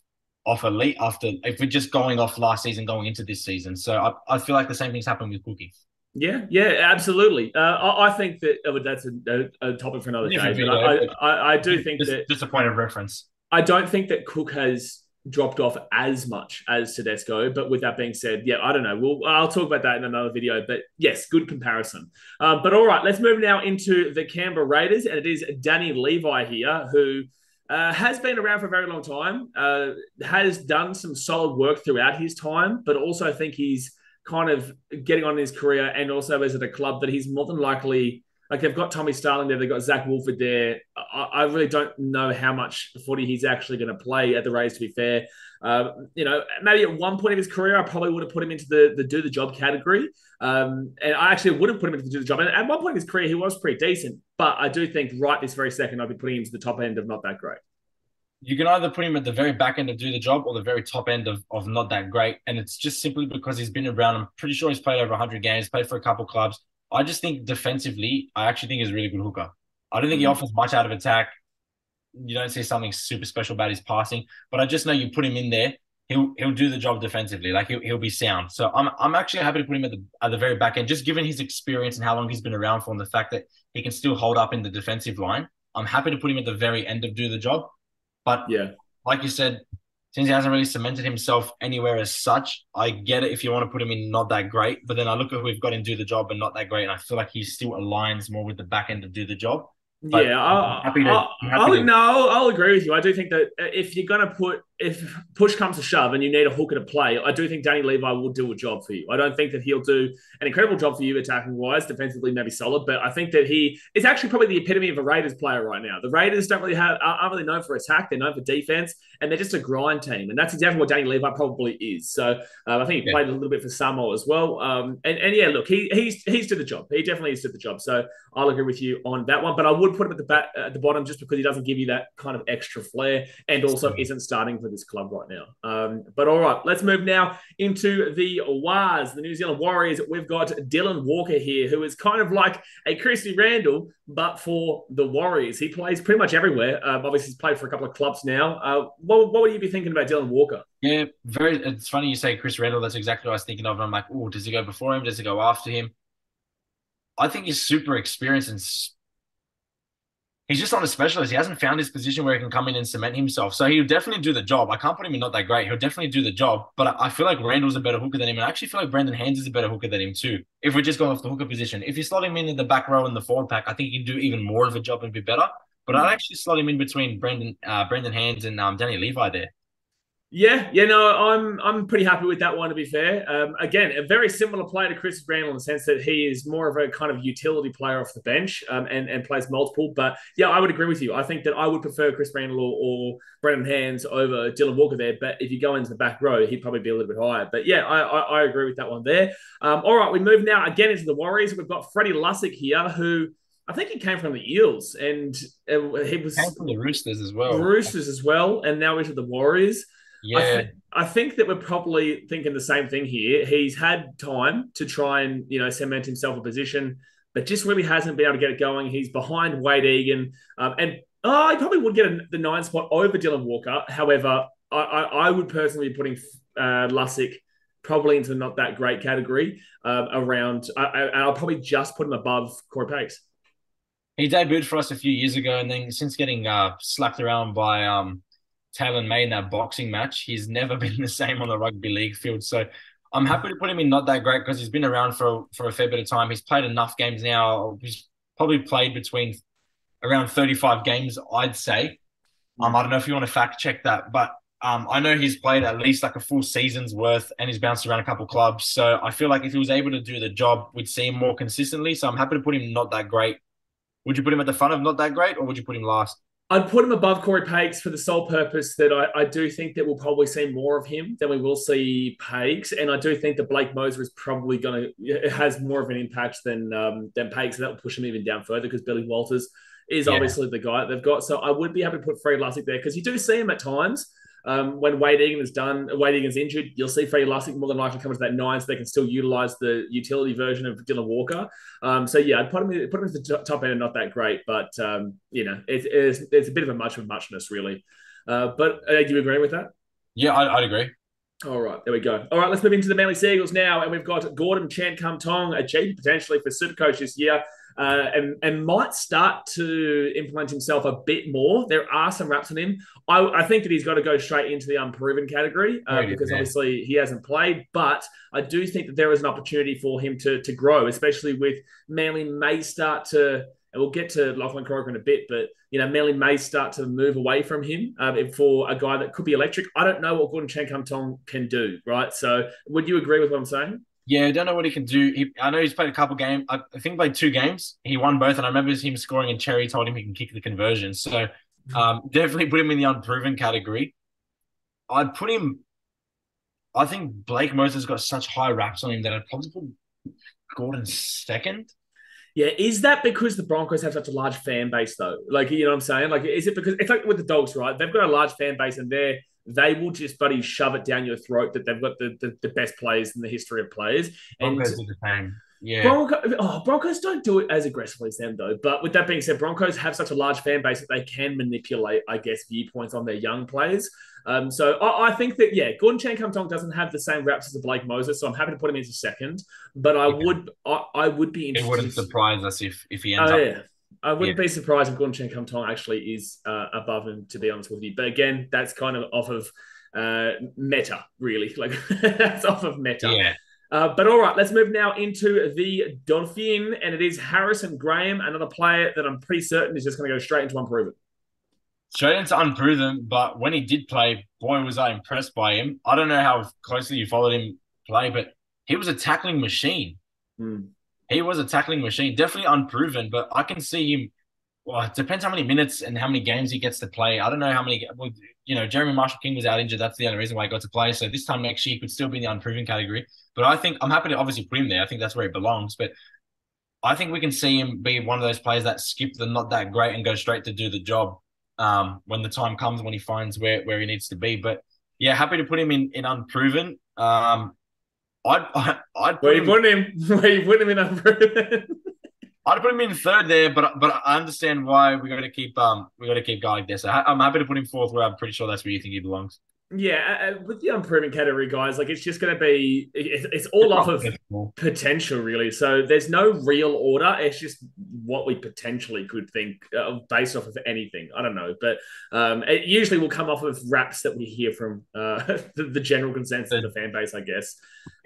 off elite after if we're just going off last season going into this season. So I, I feel like the same thing's happened with Cookie. Yeah, yeah, absolutely. Uh, I, I, think that oh, that's a, a, topic for another day. But I, I, I, do think just, that just a point of reference. I don't think that Cook has dropped off as much as Tedesco. But with that being said, yeah, I don't know. We'll I'll talk about that in another video. But yes, good comparison. Uh, but all right, let's move now into the Canberra Raiders, and it is Danny Levi here who. Uh, has been around for a very long time, uh, has done some solid work throughout his time, but also I think he's kind of getting on in his career and also as at a club that he's more than likely like they've got Tommy Starling there, they've got Zac Woolford there. I, I really don't know how much footy he's actually going to play at the Rays. To be fair, uh, you know, maybe at one point of his career, I probably would have put him into the, the do the job category, um, and I actually would have put him into the do the job. And at one point in his career, he was pretty decent, but I do think right this very second, I'd be putting him to the top end of not that great you can either put him at the very back end of do the job or the very top end of, of not that great. And it's just simply because he's been around. I'm pretty sure he's played over 100 games, played for a couple clubs. I just think defensively, I actually think he's a really good hooker. I don't think he mm-hmm. offers much out of attack. You don't see something super special about his passing, but I just know you put him in there, he'll he'll do the job defensively. Like he'll, he'll be sound. So I'm I'm actually happy to put him at the at the very back end, just given his experience and how long he's been around for, and the fact that he can still hold up in the defensive line. I'm happy to put him at the very end of do the job. But yeah, like you said, since he hasn't really cemented himself anywhere as such, I get it if you want to put him in not that great. But then I look at who we've got in do the job and not that great, and I feel like he still aligns more with the back end of do the job. Yeah, I'll, happy to, I'll, I'll, no, I'll agree with you. I do think that if you're going to put, if push comes to shove and you need a hooker to play, I do think Danny Levi will do a job for you. I don't think that he'll do an incredible job for you attacking wise, defensively maybe solid, but I think that he is actually probably the epitome of a Raiders player right now. The Raiders don't really have, aren't really known for attack; they're known for defense, and they're just a grind team, and that's exactly what Danny Levi probably is. So um, I think he yeah. played a little bit for Samoa as well, um, and and yeah, look, he he's he's to the job. He definitely is to the job. So I'll agree with you on that one, but I would put him at the back at the bottom just because he doesn't give you that kind of extra flair and also isn't starting for this club right now. Um, but all right, let's move now into the Wars, the New Zealand Warriors. We've got Dylan Walker here, who is kind of like a Christie Randall, but for the Warriors. He plays pretty much everywhere. Um, obviously, he's played for a couple of clubs now. Uh, what, what would you be thinking about Dylan Walker? Yeah, very. It's funny you say Chris Randall. That's exactly what I was thinking of. And I'm like, oh, does he go before him? Does he go after him? I think he's super experienced and he's just not a specialist. He hasn't found his position where he can come in and cement himself. So he'll definitely do the job. I can't put him in not that great. He'll definitely do the job. But I feel like Randall's a better hooker than him. And I actually feel like Brendan Hands is a better hooker than him too. If we're just going off the hooker position. If you slot him in in the back row in the forward pack, I think he can do even more of a job and be better. But I'd actually slot him in between Brendan uh, Brendan Hands and um, Danny Levi there. Yeah, yeah, no, I'm I'm pretty happy with that one. To be fair, um, again, a very similar player to Chris Randall in the sense that he is more of a kind of utility player off the bench um, and and plays multiple. But yeah, I would agree with you. I think that I would prefer Chris Randall or, or Brendan Hands over Dylan Walker there. But if you go into the back row, he'd probably be a little bit higher. But yeah, I I, I agree with that one there. Um, all right, we move now again into the Warriors. We've got Freddy Lussick here who. I think he came from the Eels, and uh, he was came from the Roosters as well. Roosters as well, and now into the Warriors. Yeah. I, th- I, think that we're probably thinking the same thing here. He's had time to try and, you know, cement himself a position, but just really hasn't been able to get it going. He's behind Wayde Egan. Um, and oh, he probably would get a, the nine spot over Dylan Walker. However, I, I, I would personally be putting uh, Lussick probably into not that great category um, around, I, I, I'll probably just put him above Cory Paix. He debuted for us a few years ago, and then since getting uh, slapped around by um, Taylan May in that boxing match, he's never [LAUGHS] been the same on the rugby league field. So I'm happy to put him in not that great because he's been around for for a fair bit of time. He's played enough games now. He's probably played between around 35 games, I'd say. Um, I don't know if you want to fact check that, but um, I know he's played at least like a full season's worth and he's bounced around a couple clubs. So I feel like if he was able to do the job, we'd see him more consistently. So I'm happy to put him not that great. Would you put him at the front of not that great, or would you put him last? I'd put him above Cory Paix for the sole purpose that I, I, do think that we'll probably see more of him than we will see Paix, and I do think that Blake Mozer is probably going to has more of an impact than um, than Paix, and that will push him even down further because Billy Walters is yeah. obviously the guy they've got. So I would be happy to put Fred Lussick there because you do see him at times. Um, when Wayde Egan is done, Wayde Egan's injured, you'll see Freddy Lussick more than likely come to that nine, so they can still utilize the utility version of Dylan Walker. Um, so yeah, I'd put him put him at the top end, and not that great, but um, you know, it, it's it's a bit of a much of muchness really. Uh, but uh, do you agree with that? Yeah, I'd, I'd agree. All right, there we go. All right, let's move into the Manly Seagulls now, and we've got Gordon Chan Kum Tong, a chief potentially for Super Coach this year uh, and, and might start to implement himself a bit more. There are some raps on him. I, I think that he's got to go straight into the unproven category uh, because obviously he hasn't played. But I do think that there is an opportunity for him to, to grow, especially with Manly may start to and we'll get to Lachlan Croker in a bit, but you know, Manly may start to move away from him um, for a guy that could be electric. I don't know what Gordon Chan Kum Tong can do, right? So, would you agree with what I'm saying? Yeah, I don't know what he can do. He, I know he's played a couple games. I, I think played two games. He won both, and I remember him scoring. And Cherry told him he can kick the conversion. So um, definitely put him in the unproven category. I'd put him. I think Blake Mozer has got such high raps on him that I'd probably put Gordon second. Yeah, is that because the Broncos have such a large fan base though? Like, you know what I'm saying? Like, is it because it's like with the dogs, right? They've got a large fan base and they're they will just buddy shove it down your throat that they've got the, the, the best players in the history of players. Broncos and, the same. Yeah. Bronco, oh, Broncos don't do it as aggressively as them though. But with that being said, Broncos have such a large fan base that they can manipulate, I guess, viewpoints on their young players. Um, so I, I, think that yeah, Gordon Chan Kum Tong doesn't have the same reps as a Blake Mozer, so I'm happy to put him into second. But I would I, I, would be interested. It wouldn't surprise us if if he ends oh, up. Yeah. I wouldn't yeah. be surprised if Gordon Chan Kum Tong actually is uh, above him, to be honest with you. But again, that's kind of off of uh, meta, really. [LAUGHS] Like that's off of meta. Yeah. Uh, but all right, let's move now into the Dauphin, and it is Harrison Graham, another player that I'm pretty certain is just going to go straight into unproven. Straight into unproven, but when he did play, boy, was I impressed by him. I don't know how closely you followed him play, but he was a tackling machine. Mm. He was a tackling machine. Definitely unproven, but I can see him. Well, it depends how many minutes and how many games he gets to play. I don't know how many. Well, you know, Jeremy Marshall King was out injured. That's the only reason why he got to play. So this time next year, he could still be in the unproven category. But I think I'm happy to obviously put him there. I think that's where he belongs. But I think we can see him be one of those players that skip the not that great and go straight to do the job um, when the time comes when he finds where, where he needs to be. But yeah, happy to put him in in unproven. Um, I'd, [LAUGHS] I'd, I'd Where you put him? [LAUGHS] Where you put him in unproven? [LAUGHS] I'd put him in third there, but but I understand why we got to keep um we got to keep going there. So I'm happy to put him fourth, where I'm pretty sure that's where you think he belongs. Yeah, uh, with the unproven category, guys, like it's just going to be it's, it's all off of potential, really. So there's no real order. It's just what we potentially could think uh, based off of anything. I don't know, but um, it usually will come off of raps that we hear from uh, [LAUGHS] the, the, general consensus of the fan base, I guess.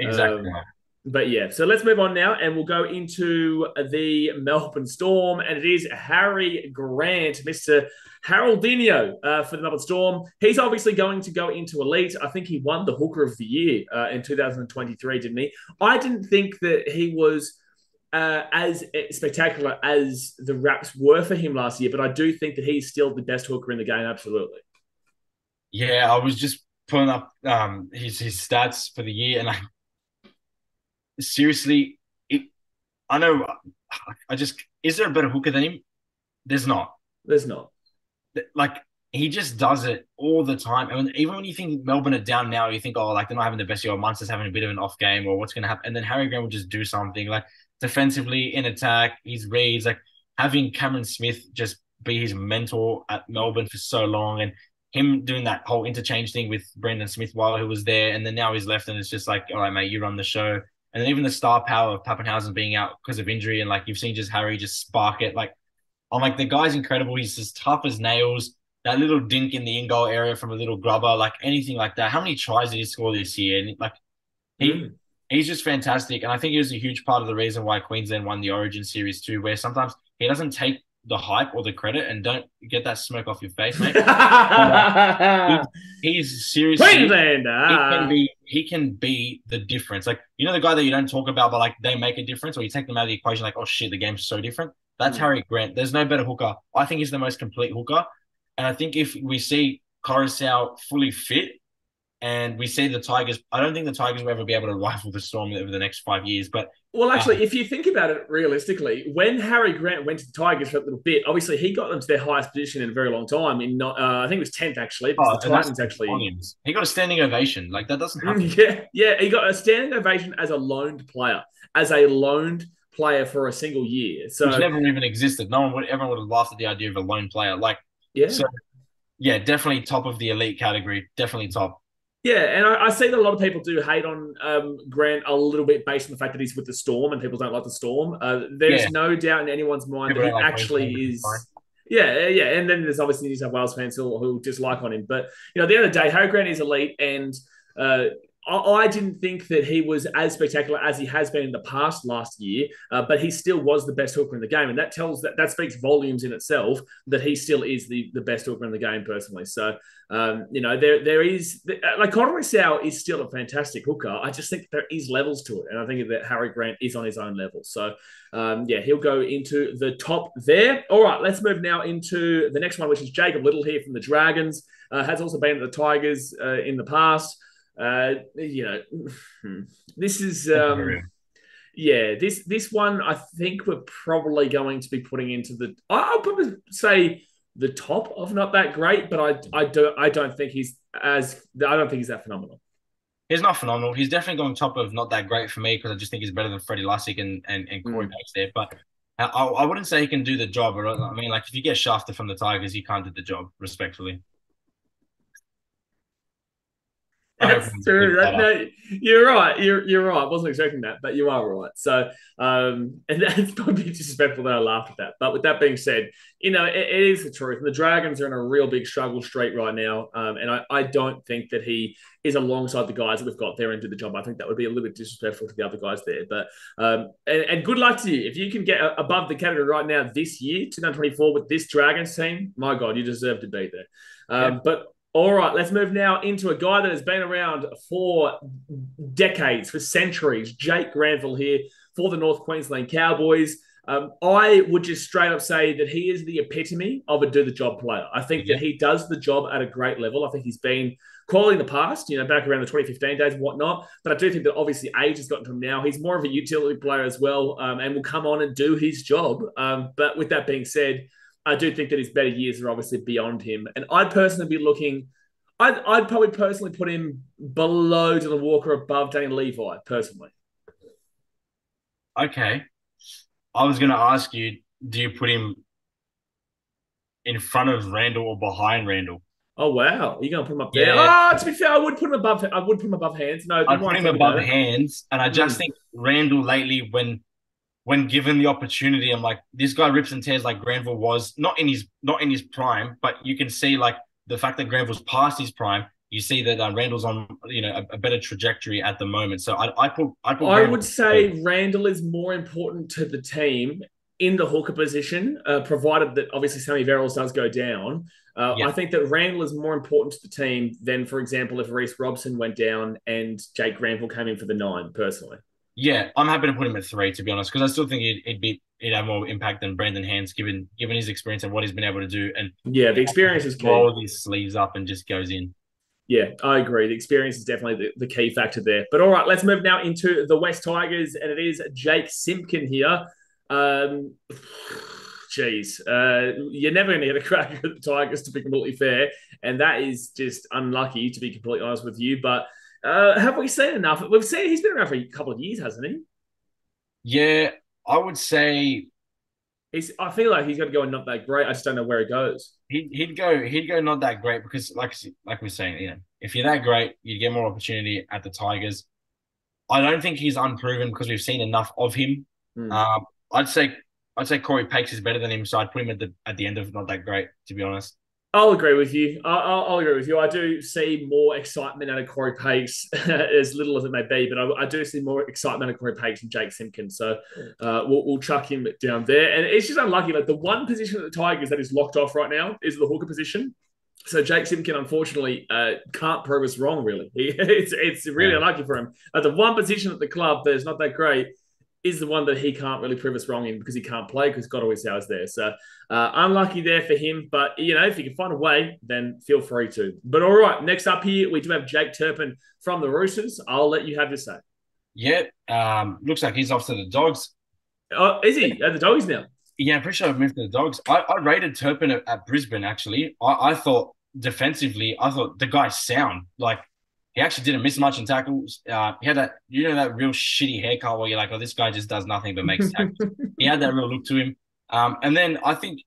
Exactly. Um, but yeah, so let's move on now and we'll go into the Melbourne Storm. And it is Harry Grant, Mr. Haroldinho uh, for the Melbourne Storm. He's obviously going to go into elite. I think he won the Hooker of the Year uh, in 2023, didn't he? I didn't think that he was uh, as spectacular as the Raps were for him last year, but I do think that he's still the best hooker in the game, absolutely. Yeah, I was just pulling up um, his, his stats for the year, and I seriously, it, I know, I just, is there a better hooker than him? There's not. There's not like he just does it all the time. And even when you think Melbourne are down now, you think, oh, like they're not having the best year, Munster's having a bit of an off game, or what's going to happen. And then Harry Grant will just do something like defensively in attack. He's reads like having Cameron Smith just be his mentor at Melbourne for so long, and him doing that whole interchange thing with Brandon Smith while he was there, and then now he's left, and it's just like, all right, mate, you run the show. And then even the star power of Papenhuyzen being out because of injury, and like you've seen just Harry just spark it. Like I'm like the guy's incredible. He's as tough as nails that little dink in the in goal area from a little grubber, like anything like that. How many tries did he score this year? And like he mm. he's just fantastic. And I think he was a huge part of the reason why Queensland won the Origin series too, where sometimes he doesn't take the hype or the credit and don't get that smoke off your face, mate. [LAUGHS] uh, he, he's seriously Queensland. He can be he can be the difference. Like you know the guy that you don't talk about, but like they make a difference, or you take them out of the equation. Like oh shit, the game's so different. That's mm. Harry Grant. There's no better hooker. I think he's the most complete hooker. And I think if we see Koroisau fully fit and we see the Tigers, I don't think the Tigers will ever be able to [LAUGHS] rifle the Storm over the next five years. But well, actually, uh, if you think about it realistically, when Harry Grant went to the Tigers for a little bit, obviously he got them to their highest position in a very long time. In not, uh, I think it was tenth actually. Oh, the Titans actually volumes. he got a standing ovation. Like that doesn't happen. [LAUGHS] Yeah, yeah, he got a standing ovation as a loaned player, as a loaned player for a single year. So Which never even existed. No one would everyone would have laughed at the idea of a lone player. Like yeah. So, yeah, definitely top of the elite category. Definitely top. Yeah, and I, I see that a lot of people do hate on um, Grant a little bit based on the fact that he's with the Storm and people don't like the Storm. Uh, there's yeah. no doubt in anyone's mind people that he like actually is. Yeah, yeah, and then there's obviously New South Wales fans who, who dislike on him. But you know, the other day, Harry Grant is elite, and uh, I didn't think that he was as spectacular as he has been in the past last year, uh, but he still was the best hooker in the game, and that tells that that speaks volumes in itself that he still is the, the best hooker in the game personally. So, um, you know, there there is like like Koroisau is still a fantastic hooker. I just think there is levels to it, and I think that Harry Grant is on his own level. So, um, yeah, he'll go into the top there. All right, let's move now into the next one, which is Jacob Liddle here from the Dragons. Uh, has also been at the Tigers uh, in the past. Uh, you know, this is um, yeah, this this one I think we're probably going to be putting into the. I'll probably say the top of not that great, but I I do I don't think he's as I don't think he's that phenomenal. He's not phenomenal. He's definitely going top of not that great for me because I just think he's better than Freddy Lussick and and, and Cory mm. Bates there. But I, I wouldn't say he can do the job. I mean, like if you get shafted from the Tigers, you can't do the job respectfully. That's [LAUGHS] true. That, no, you're right. You're you're right. I wasn't expecting that, but you are right. So, um, [LAUGHS] and that's probably disrespectful that I laughed at that. But with that being said, you know, it, it is the truth. And the Dragons are in a real big struggle street right now. Um, and I, I don't think that he is alongside the guys that we've got there and do the job. I think that would be a little bit disrespectful to the other guys there. But um, and, and good luck to you if you can get above the category right now this year, 2024, with this Dragons team. My God, you deserve to be there. Um, yeah. But all right, let's move now into a guy that has been around for decades, for centuries. Jake Granville here for the North Queensland Cowboys. Um, I would just straight up say that he is the epitome of a do the job player. I think yeah. that he does the job at a great level. I think he's been quality in the past, you know, back around the 2015 days and whatnot. But I do think that obviously age has gotten to him now. He's more of a utility player as well um, and will come on and do his job. Um, but with that being said, I do think that his better years are obviously beyond him. And I'd personally be looking, I'd, I'd probably personally put him below Dylan Walker, above Danny Levi, personally. Okay. I was going to ask you, do you put him in front of Randall or behind Randall? Oh wow, you're gonna put him up there? Yeah. Oh, to be fair, I would put him above. I would put him above hands. No, I'd put him above hands, and I just mm. think Randall lately, when when given the opportunity, I'm like, this guy rips and tears like Granville was not in his not in his prime, but you can see like the fact that Granville's past his prime. You see that uh, Randall's on you know a, a, better trajectory at the moment. So I, I put I put. I would say Randall is more important to the team in the hooker position, uh, provided that obviously Sammy Verrills does go down. Uh, yeah. I think that Randall is more important to the team than, for example, if Reece Robson went down and Jake Granville came in for the nine. Personally, yeah, I'm happy to put him at three to be honest, because I still think it'd, it'd, be it'd have more impact than Brendan Hands given given his experience and what he's been able to do. And yeah, the experience is key. Roll his sleeves up and just goes in. Yeah, I agree. The experience is definitely the, the key factor there. But all right, let's move now into the West Tigers, and it is Jake Simpkin here. Um, jeez, uh, you're never going to get a crack at the Tigers, to be completely fair, and that is just unlucky, to be completely honest with you. But uh, have we seen enough? We've seen he's been around for a couple of years, hasn't he? Yeah, I would say. He's, I feel like he's going to go and not that great. I just don't know where he goes. He'd, he'd go he'd go not that great because like like we are saying, you know, if you're that great, you'd get more opportunity at the Tigers. I don't think he's unproven because we've seen enough of him. Mm. Um, I'd say I'd say Cory Paix is better than him, so I'd put him at the at the end of not that great, to be honest. I'll agree with you. I'll, I'll, agree with you. I do see more excitement out of Cory Paix, [LAUGHS] as little as it may be, but I, I, do see more excitement out of Cory Paix and Jake Simpkins. So uh, we'll, we'll, chuck him down there. And it's just unlucky. Like the one position at the Tigers that is locked off right now is the hooker position. So Jake Simpkin, unfortunately, uh, can't prove us wrong. Really, [LAUGHS] it's it's really yeah. unlucky for him. At the one position at the club that is not that great, is the one that he can't really prove us wrong in because he can't play because God always is there. So uh, unlucky there for him. But, you know, if you can find a way, then feel free to. But all right, next up here, we do have Jake Turpin from the Roosters. I'll let you have your say. Yeah, um, looks like he's off to the Dogs. Oh, is he? At the Dogs now? Yeah, I'm pretty sure I've moved to the Dogs. I, I rated Turpin at, at Brisbane, actually. I, I thought defensively, I thought the guy's sound. Like, he actually didn't miss much in tackles. Uh, he had that, you know, that real shitty haircut where you're like, oh, this guy just does nothing but makes [LAUGHS] tackles. he had that real look to him. Um, and then I think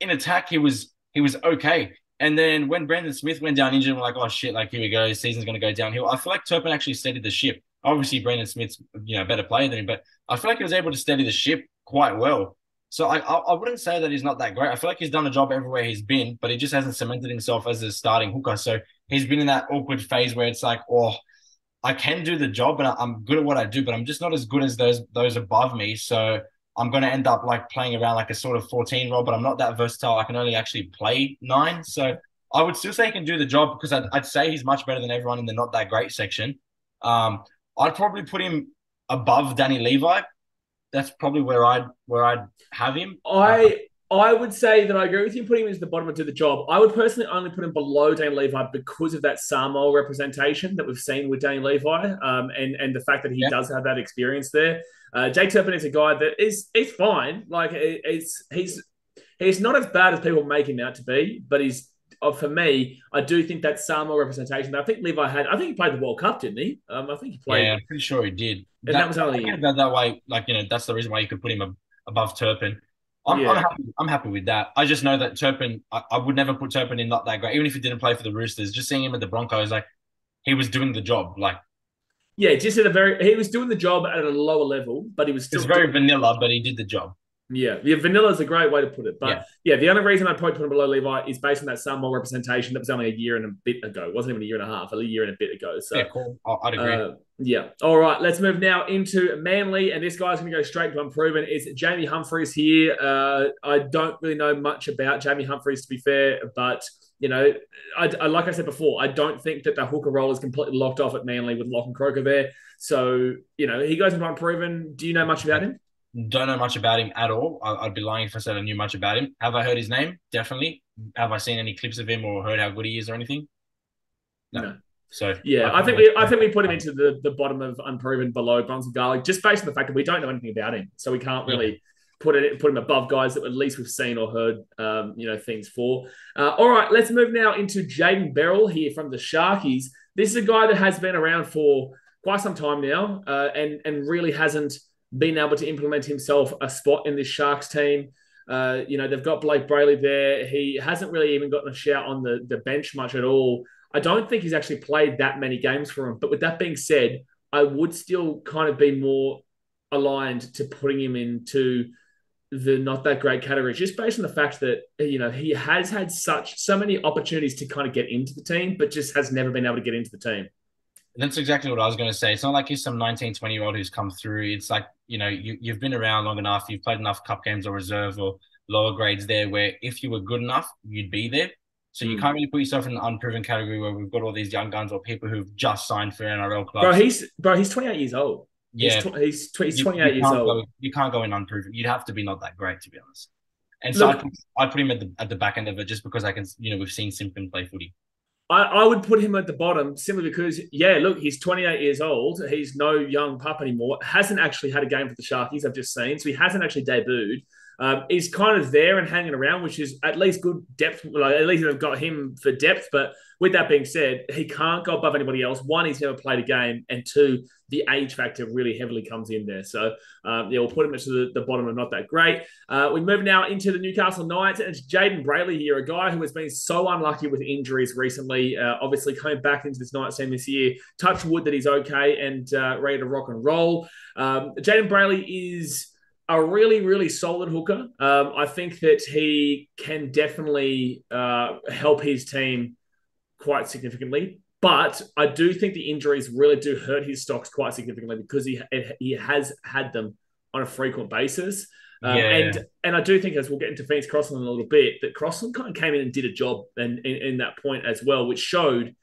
in attack he was he was okay. And then when Brandon Smith went down injured, we're like, oh shit, like here we go, his season's gonna go downhill. I feel like Turpin actually steadied the ship. Obviously, Brandon Smith's you know better player than him, but I feel like he was able to steady the ship quite well. So I, I, I wouldn't say that he's not that great. I feel like he's done a job everywhere he's been, but he just hasn't cemented himself as a starting hooker. So he's been in that awkward phase where it's like, oh, I can do the job and I'm good at what I do, but I'm just not as good as those those above me. So I'm going to end up like playing around like a sort of 14 role, but I'm not that versatile. I can only actually play nine. So I would still say he can do the job because I'd, I'd say he's much better than everyone in the not that great section. Um, I'd probably put him above Danny Levi. That's probably where I'd where I'd have him. I I would say that I agree with you putting him as the bottom and do the job. I would personally only put him below Danny Levi because of that Samoa representation that we've seen with Danny Levi, um, and and the fact that he yeah. does have that experience there. Uh, Jake Turpin is a guy that is is fine. Like it's he's he's not as bad as people make him out to be, but he's uh, for me, I do think that Samoa representation. I think Levi had. I think he played the World Cup, didn't he? Um, I think he played. Yeah, I'm pretty sure he did. And that, that was only that way. Like you know, that's the reason why you could put him above Turpin. I'm, yeah. I'm, happy. I'm happy with that. I just know that Turpin. I, I, would never put Turpin in not that great, even if he didn't play for the Roosters. Just seeing him at the Broncos, like he was doing the job. Like yeah, just at a very he was doing the job at a lower level, but he was still it's very vanilla, but he did the job. Yeah, yeah, vanilla is a great way to put it. But yeah, yeah the only reason I'd probably put him below Levi is based on that Samoa representation that was only a year and a bit ago. It wasn't even a year and a half, a year and a bit ago. So yeah, cool. I'd agree. Uh, yeah. All right, let's move now into Manly, and this guy's going to go straight to unproven. Is Jamie Humphreys here? Uh, I don't really know much about Jamie Humphreys, to be fair, but you know, I, I, like I said before, I don't think that the hooker role is completely locked off at Manly with Lachlan Croker there. So you know, he goes into unproven. Do you know much about him? Don't know much about him at all. I, would be lying if I said I knew much about him. Have I heard his name? Definitely. Have I seen any clips of him or heard how good he is or anything? No. no. So yeah, I, I think we I think we put him into the, the bottom of unproven below Bronson Garlick just based on the fact that we don't know anything about him, so we can't really. Yeah. Put it put him above guys that at least we've seen or heard, um, you know, things for. Uh, all right, let's move now into Jayden Berrell here from the Sharkies. This is a guy that has been around for quite some time now, uh, and and really hasn't been able to implement himself a spot in this Sharks team. Uh, you know, they've got Blayke Brailey there. He hasn't really even gotten a shout on the, the bench much at all. I don't think he's actually played that many games for him. But with that being said, I would still kind of be more aligned to putting him into the not that great category, just based on the fact that you know he has had such so many opportunities to kind of get into the team, but just has never been able to get into the team. That's exactly what I was going to say. It's not like he's some 19, 20 year old who's come through. It's like, you know, you, you've been around long enough, you've played enough cup games or reserve or lower grades there where if you were good enough, you'd be there. So you mm. can't really put yourself in the unproven category where we've got all these young guns or people who've just signed for NRL clubs. Bro, he's bro, he's 28 years old. Yeah, he's, tw- he's, tw- he's 28 you, you years old. Go, you can't go in unproven. You'd have to be not that great, to be honest. And so Look, I, put, I put him at the at the back end of it just because I can, you know, we've seen Simpson play footy. I, I would put him at the bottom simply because, yeah, look, he's 28 years old. He's no young pup anymore. Hasn't actually had a game for the Sharkies, I've just seen. So he hasn't actually debuted. Um, he's kind of there and hanging around, which is at least good depth. Like, at least they've got him for depth. But with that being said, he can't go above anybody else. One, he's never played a game, and two, the age factor really heavily comes in there. So um, yeah, we'll put him into the, the bottom of not that great. Uh, we move now into the Newcastle Knights, and it's Jayden Brailey here, a guy who has been so unlucky with injuries recently. Uh, obviously, coming back into this Knights team this year. Touch wood that he's okay and uh, ready to rock and roll. Um, Jayden Brailey is a really, really solid hooker. Um, I think that he can definitely uh, help his team quite significantly. But I do think the injuries really do hurt his stocks quite significantly because he he has had them on a frequent basis. Um, yeah. And and I do think as we'll get into Phoenix Crossland in a little bit that Crossland kind of came in and did a job in, in, in that point as well, which showed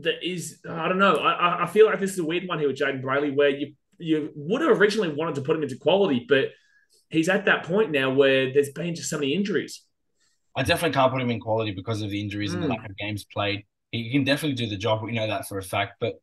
that is I don't know I I feel like this is a weird one here with Jayden Brailey where you you would have originally wanted to put him into quality, but he's at that point now where there's been just so many injuries. I definitely can't put him in quality because of the injuries mm. and the hmm. lack of games played. He can definitely do the job. We know that for a fact. But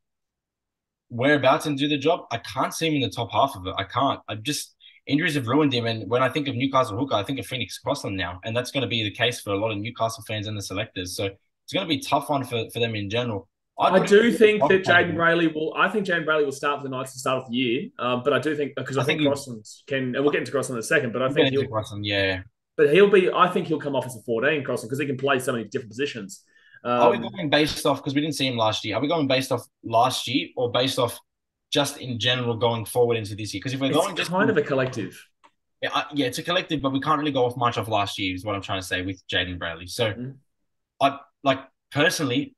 whereabouts and do the job, I can't see him in the top half of it. I can't. I just injuries have ruined him. And when I think of Newcastle hooker, I think of Phoenix Crossland now, and that's going to be the case for a lot of Newcastle fans and the selectors. So it's going to be tough one for, for them in general. I, I do think that Jayden Brailey will. I think Jayden Brailey will start for the Knights to start of the year. Um, but I do think because I, I, think, think Crossland can. And we'll get into Crossland in a second. But I think he'll. Crossland, yeah. But he'll be. I think he'll come off as a 14 Crossland because he can play so many different positions. Um, Are we um, going based off because we didn't see him last year? Are we going based off last year or based off just in general going forward into this year? Because if we're going just kind of a collective. Yeah, yeah, it's a collective, but we can't really go off much off last year. Is what I'm trying to say with Jayden Brailey. So, mm-hmm. I like personally,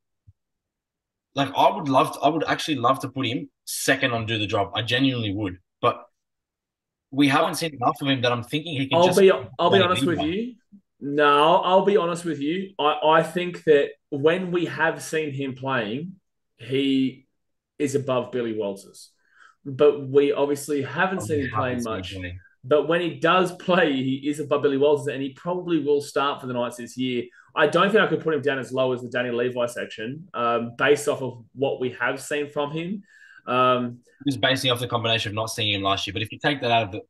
like I would love to, I would actually love to put him second on do the job. I genuinely would, but we haven't seen enough of him that I'm thinking he can. I'll be I'll be honest with you. No, I'll be honest with you. I, I think that when we have seen him playing, he is above Billy Walters. But we obviously haven't oh, seen him playing much. But when he does play, he is above Billy Walters, and he probably will start for the Knights this year. I don't think I could put him down as low as the Danny Levi section, um, based off of what we have seen from him. Um, just basing off the combination of not seeing him last year. But if you take that out of the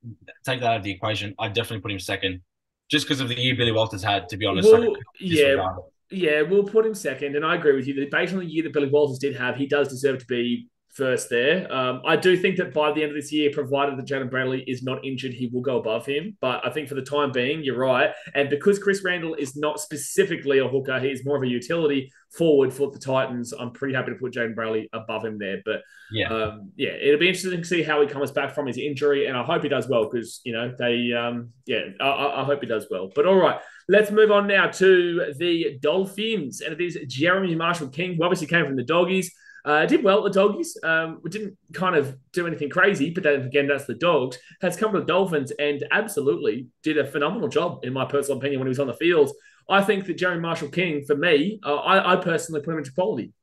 take that out of the equation, I'd definitely put him second, just because of the year Billy Walters had. To be honest, well, yeah, yeah, we'll put him second, and I agree with you that based on the year that Billy Walters did have, he does deserve to be first there. Um, I do think that by the end of this year, provided that Jayden Brailey is not injured, he will go above him. But I think for the time being, you're right. And because Chris Randall is not specifically a hooker, he's more of a utility forward for the Titans. I'm pretty happy to put Jayden Brailey above him there. But yeah, um, yeah, it'll be interesting to see how he comes back from his injury, and I hope he does well because you know they, um, yeah, I, I hope he does well. But all right. Let's move on now to the Dolphins. And it is Jeremy Marshall King, who obviously came from the Doggies. Uh, did well at the doggies. Um, we didn't kind of do anything crazy, but then again, that's the dogs. Has come to the Dolphins and absolutely did a phenomenal job, in my personal opinion, when he was on the field. I think that Jeremy Marshall King, for me, uh, I, I, personally put him into quality.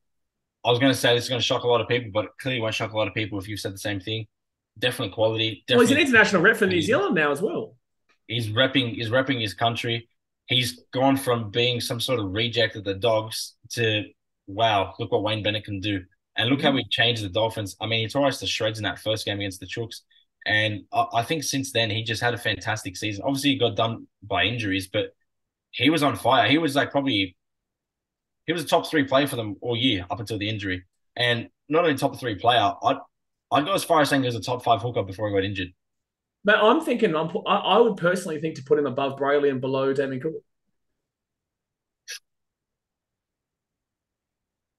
I was going to say this is going to shock a lot of people, but clearly won't shock a lot of people if you said the same thing. Definitely quality. Definitely well, he's an international rep for New Zealand now as well. He's repping. He's repping his country. He's gone from being some sort of reject of the dogs to wow, look what Wayne Bennett can do. And look how mm. he changed the Dolphins. I mean, he tore us to shreds in that first game against the Chooks. And I, I think since then, he just had a fantastic season. Obviously, he got done by injuries, but he was on fire. He was like probably, he was a top three player for them all year up until the injury. And not only top three player, I'd, I'd go as far as saying he was a top five hooker before he got injured. But I'm thinking, I'm, I would personally think to put him above Brailey and below Damien Cook.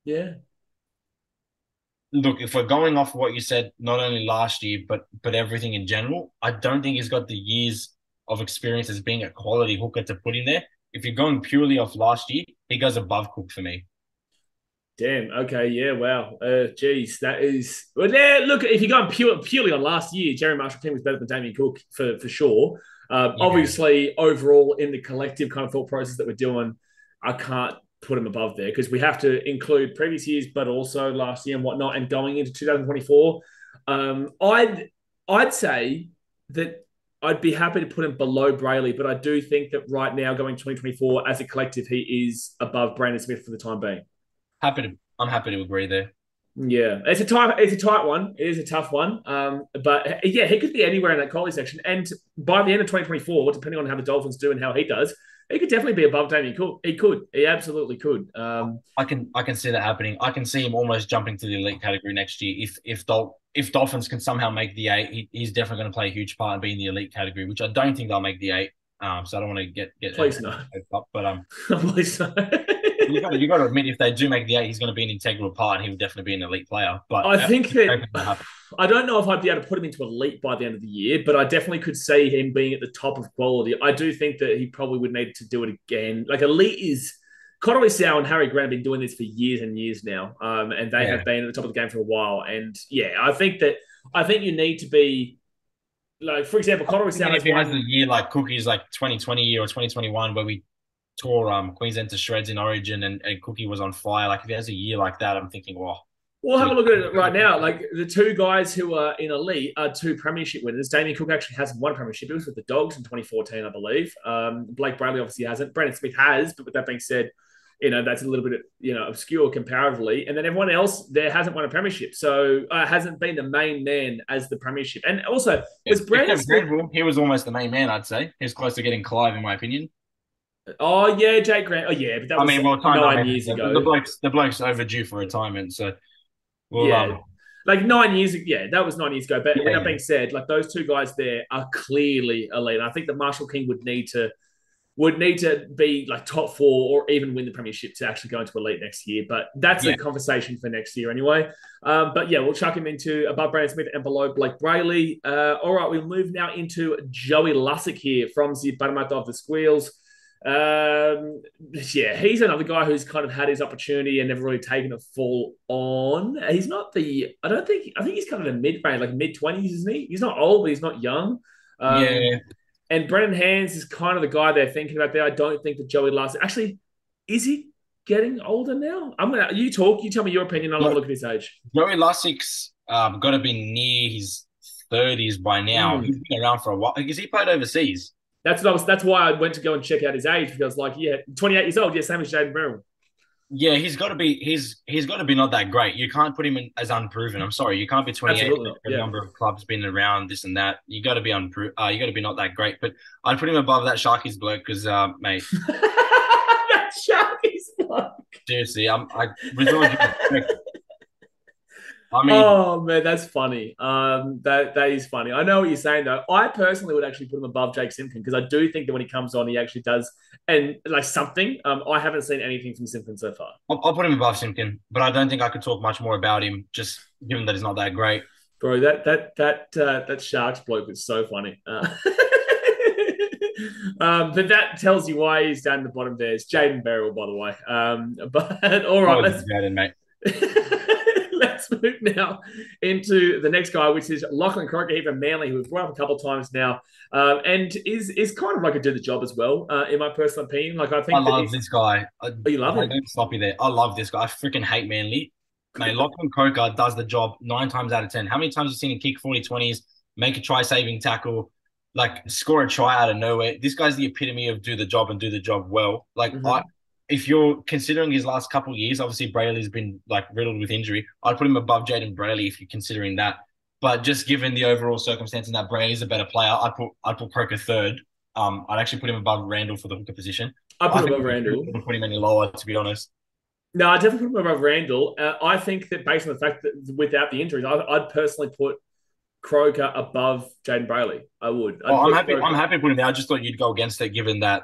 Yeah look, if we're going off what you said, not only last year, but but everything in general, I don't think he's got the years of experience as being a quality hooker to put in there. If you're going purely off last year, he goes above Cook for me. Damn. Okay. Yeah. Wow. Uh, geez, that is. Well, yeah. Look, if you're going pure, purely on last year, Jerry Marshall team was better than Damien Cook for for sure. Uh, yeah. Obviously, overall in the collective kind of thought process that we're doing, I can't put him above there because we have to include previous years, but also last year and whatnot, and going into 2024. Um, I'd I'd say that I'd be happy to put him below Brailey, but I do think that right now, going 2024 as a collective, he is above Brandon Smith for the time being. Happy to, I'm happy to agree there. Yeah, it's a tight, it's a tight one. It is a tough one. Um, but yeah, he could be anywhere in that quality section. And by the end of 2024, depending on how the Dolphins do and how he does, he could definitely be above Damien Cook. He could. He absolutely could. Um, I can I can see that happening. I can see him almost jumping to the elite category next year if if Dol- if Dolphins can somehow make the eight. He, he's definitely going to play a huge part and be in the elite category, which I don't think they'll make the eight. Um, so I don't want to get get please no. [LAUGHS] Up, but um, [LAUGHS] please no. [LAUGHS] you got you got to admit if they do make the eight, he's going to be an integral part. and He will definitely be an elite player. But I think that I don't know if I'd be able to put him into elite by the end of the year, but I definitely could see him being at the top of quality. I do think that he probably would need to do it again. Like elite is. Koroisau and Harry Grant have been doing this for years and years now, um, and they yeah. have been at the top of the game for a while. And yeah, I think that I think you need to be like, for example, Koroisau if has a year like Cookies, like 2020 year or 2021, where we tore um Queensland to shreds in Origin and, and Cookie was on fire. Like if he has a year like that, I'm thinking, well, We'll have a look at it right now. Like the two guys who are in elite are two premiership winners. Damien Cook actually hasn't won a premiership. It was with the Dogs in 2014, I believe. Um, Blayke Brailey obviously hasn't. Brandon Smith has, but with that being said, you know that's a little bit you know obscure comparatively. And then everyone else there hasn't won a premiership, so uh, hasn't been the main man as the premiership. And also was Brandon Smith. He was almost the main man, I'd say. He was close to getting Clive, in my opinion. Oh yeah, Jake Grant. Oh yeah, but that was I mean, well, nine years ago. The bloke's the bloke's overdue for retirement, so well, yeah. Um, like nine years, ago. yeah, that was nine years ago. But yeah, that being said, like those two guys there are clearly elite. I think that Marshall King would need to would need to be like top four or even win the premiership to actually go into elite next year. But that's yeah. a conversation for next year anyway. Um, but yeah, we'll chuck him into above Brandon Smith and below Blayke Brailey. Uh, all right, we'll move now into Joey Lussick here from the Parramatta of the Squeals. Um, yeah, he's another guy who's kind of had his opportunity and never really taken a full on. He's not the, I don't think, I think he's kind of a mid range, like mid 20s, isn't he? He's not old, but he's not young. Um, yeah. And Brendan Hands is kind of the guy they're thinking about there. I don't think that Joey Lussick, actually, is he getting older now? I'm gonna, you talk, you tell me your opinion. I'll look, look at his age. Joey Lussick's um, got to be near his 30s by now. Mm. He's been around for a while because he played overseas. That's what I was. That's why I went to go and check out his age because, like, yeah, 28 years old, yeah, same as Jayden Brailey. Yeah, he's got to be. He's he's got to be not that great. You can't put him in as unproven. I'm sorry, you can't be 28. A yeah. number of clubs been around this and that. You got to be unproven. Uh, you got to be not that great. But I'd put him above that Sharkies bloke because, uh, mate. [LAUGHS] that Sharkies bloke. Seriously, I'm. I with all I mean, oh man, that's funny. Um, that that is funny. I know what you're saying though. I personally would actually put him above Jake Simpkin because I do think that when he comes on, he actually does and like something. Um, I haven't seen anything from Simpkin so far. I'll, I'll put him above Simpkin, but I don't think I could talk much more about him, just given that he's not that great. Bro, that that that uh, that Sharks bloke is so funny. Uh, [LAUGHS] um, but that tells you why he's down the bottom there. It's Jayden Berrell, by the way. Um, [LAUGHS] but all right, Oh, Jayden, mate. [LAUGHS] let's move now into the next guy, which is Lachlan Croker from Manly, who we've brought up a couple of times now, um, and is is kind of like a do the job as well, uh, in my personal opinion. Like I think I love this guy. I, Oh, you love I him? don't stop you there. I love this guy. I freaking hate Manly. Mate, [LAUGHS] Lachlan Croker does the job nine times out of ten. How many times have you seen him kick 40 20s, make a try saving tackle, like score a try out of nowhere? This guy's the epitome of do the job and do the job well. Like Mhm. I if you're considering his last couple of years, obviously Brailey's been like riddled with injury. I'd put him above Jayden Brailey if you're considering that. But just given the overall circumstances and that Brailey's a better player, I'd put I'd put Croker third. Um, I'd actually put him above Randall for the hooker position. I I put him think above Randall. wouldn't put him any lower, to be honest. No, I definitely put him above Randall. Uh, I think that based on the fact that without the injuries, I, I'd personally put Croker above Jayden Brailey. I would. I'd Well, I'm happy. Croker- I'm happy to put him there. I just thought you'd go against it, given that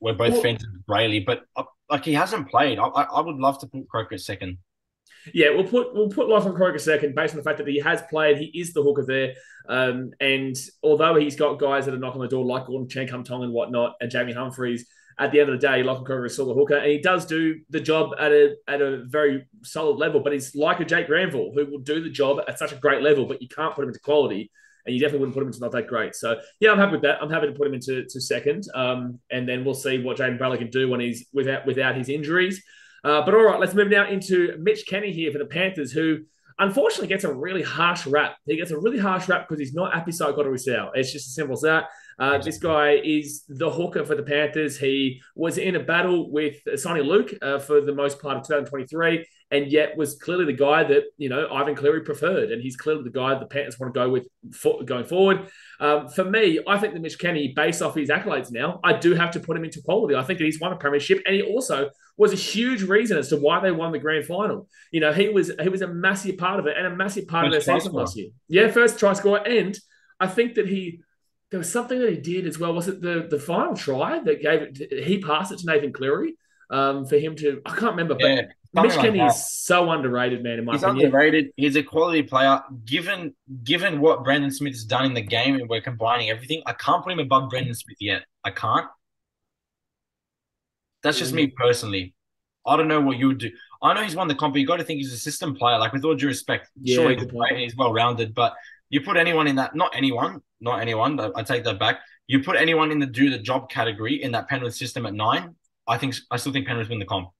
we're both Well- fans of Brailey. But uh, like he hasn't played. I, I, I would love to put Croker second. Yeah, we'll put we'll put Lachlan Croker second based on the fact that he has played. He is the hooker there, um, and although he's got guys that are knocking on the door like Gordon Chan, Kum Tong and whatnot, and Jamie Humphreys, at the end of the day, Lachlan Croker is still the hooker, and he does do the job at a at a very solid level. But he's like a Jake Granville who will do the job at such a great level, but you can't put him into quality. And you definitely wouldn't put him into not that great. So yeah, I'm happy with that. I'm happy to put him into to second, um, and then we'll see what Jayden Brailey can do when he's without without his injuries. Uh, but all right, let's move now into Mitch Kenny here for the Panthers, who unfortunately gets a really harsh rap. He gets a really harsh rap because he's not Api Koroisau. It's just as simple as that. Uh, this guy is the hooker for the Panthers. He was in a battle with Soni Luke uh, for the most part of 2023, and yet was clearly the guy that you know Ivan Cleary preferred, and he's clearly the guy the Panthers want to go with for, going forward. Um, for me, I think that Mitch Kenny, based off his accolades now, I do have to put him into quality. I think that he's won a premiership, and he also was a huge reason as to why they won the grand final. You know, he was he was a massive part of it and a massive part First of their season scorer. last year. Yeah, first try score, and I think that he there was something that he did as well. Was it the the final try that gave it? He passed it to Nathan Cleary um, for him to. I can't remember, but Yeah, Mitch like Kenny is so underrated, man. In my He's opinion, underrated. He's a quality player. Given given what Brandon Smith has done in the game, and we're combining everything, I can't put him above Brandon Smith yet. I can't. That's just me mm. personally. I don't know what you would do. I know he's won the comp, but you got to think he's a system player. Like with all due respect, Yeah, sure point. he's well rounded, but you put anyone in that, not anyone, not anyone. I I take that back. You put anyone in the do the job category in that Penrith system at nine. I think I still think Penrith win the comp.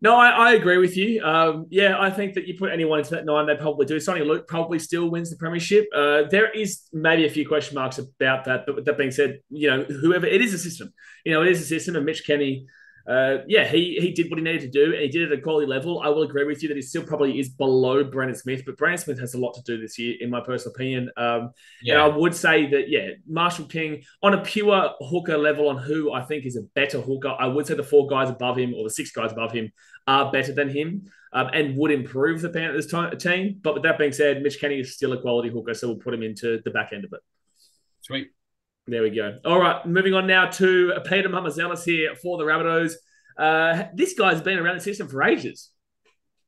No, I, I agree with you. Um, yeah, I think that you put anyone into that nine, they probably do. Soni Luke probably still wins the premiership. Uh, there is maybe a few question marks about that, but with that being said, you know, whoever it is a system. You know, it is a system, and Mitch Kenny. Uh, yeah, he he did what he needed to do, and he did it at a quality level. I will agree with you that he still probably is below Brandon Smith, but Brandon Smith has a lot to do this year, in my personal opinion. Um, and I would say that, yeah, Marshall King, on a pure hooker level, on who I think is a better hooker, I would say the four guys above him or the six guys above him are better than him um, and would improve the Panthers ti- team. But with that being said, Mitch Kenny is still a quality hooker, so we'll put him into the back end of it. sweet. There we go. All right, moving on now to Peter Mamouzelos here for the Rabbitohs. Uh, this guy's been around the system for ages.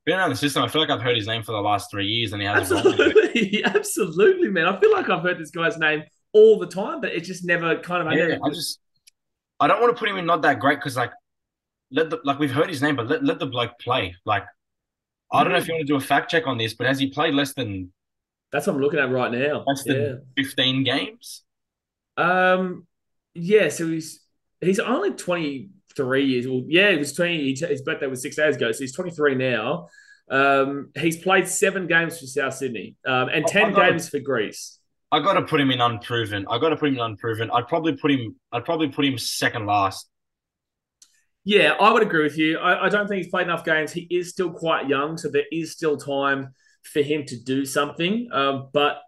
Been around the system. I feel like I've heard his name for the last three years, and he hasn't. Absolutely, [LAUGHS] absolutely, man. I feel like I've heard this guy's name all the time, but it just never kind of. I Yeah, I just I don't want to put him in not that great because like let the like we've heard his name, but let, let the bloke play. Like I don't know if you want to do a fact check on this, but has he played less than That's what I'm looking at right now. less Yeah. than fifteen games? Um. Yeah. So he's he's only 23 years old. Yeah, he was 20. he- His birthday was six days ago, so he's 23 now. Um. He's played seven games for South Sydney, um, and 10 I got games for Greece. I got to put him in unproven. I got to put him in unproven. I'd probably put him. I'd probably put him second last. Yeah, I would agree with you. I, I don't think he's played enough games. He is still quite young, so there is still time for him to do something. Um, but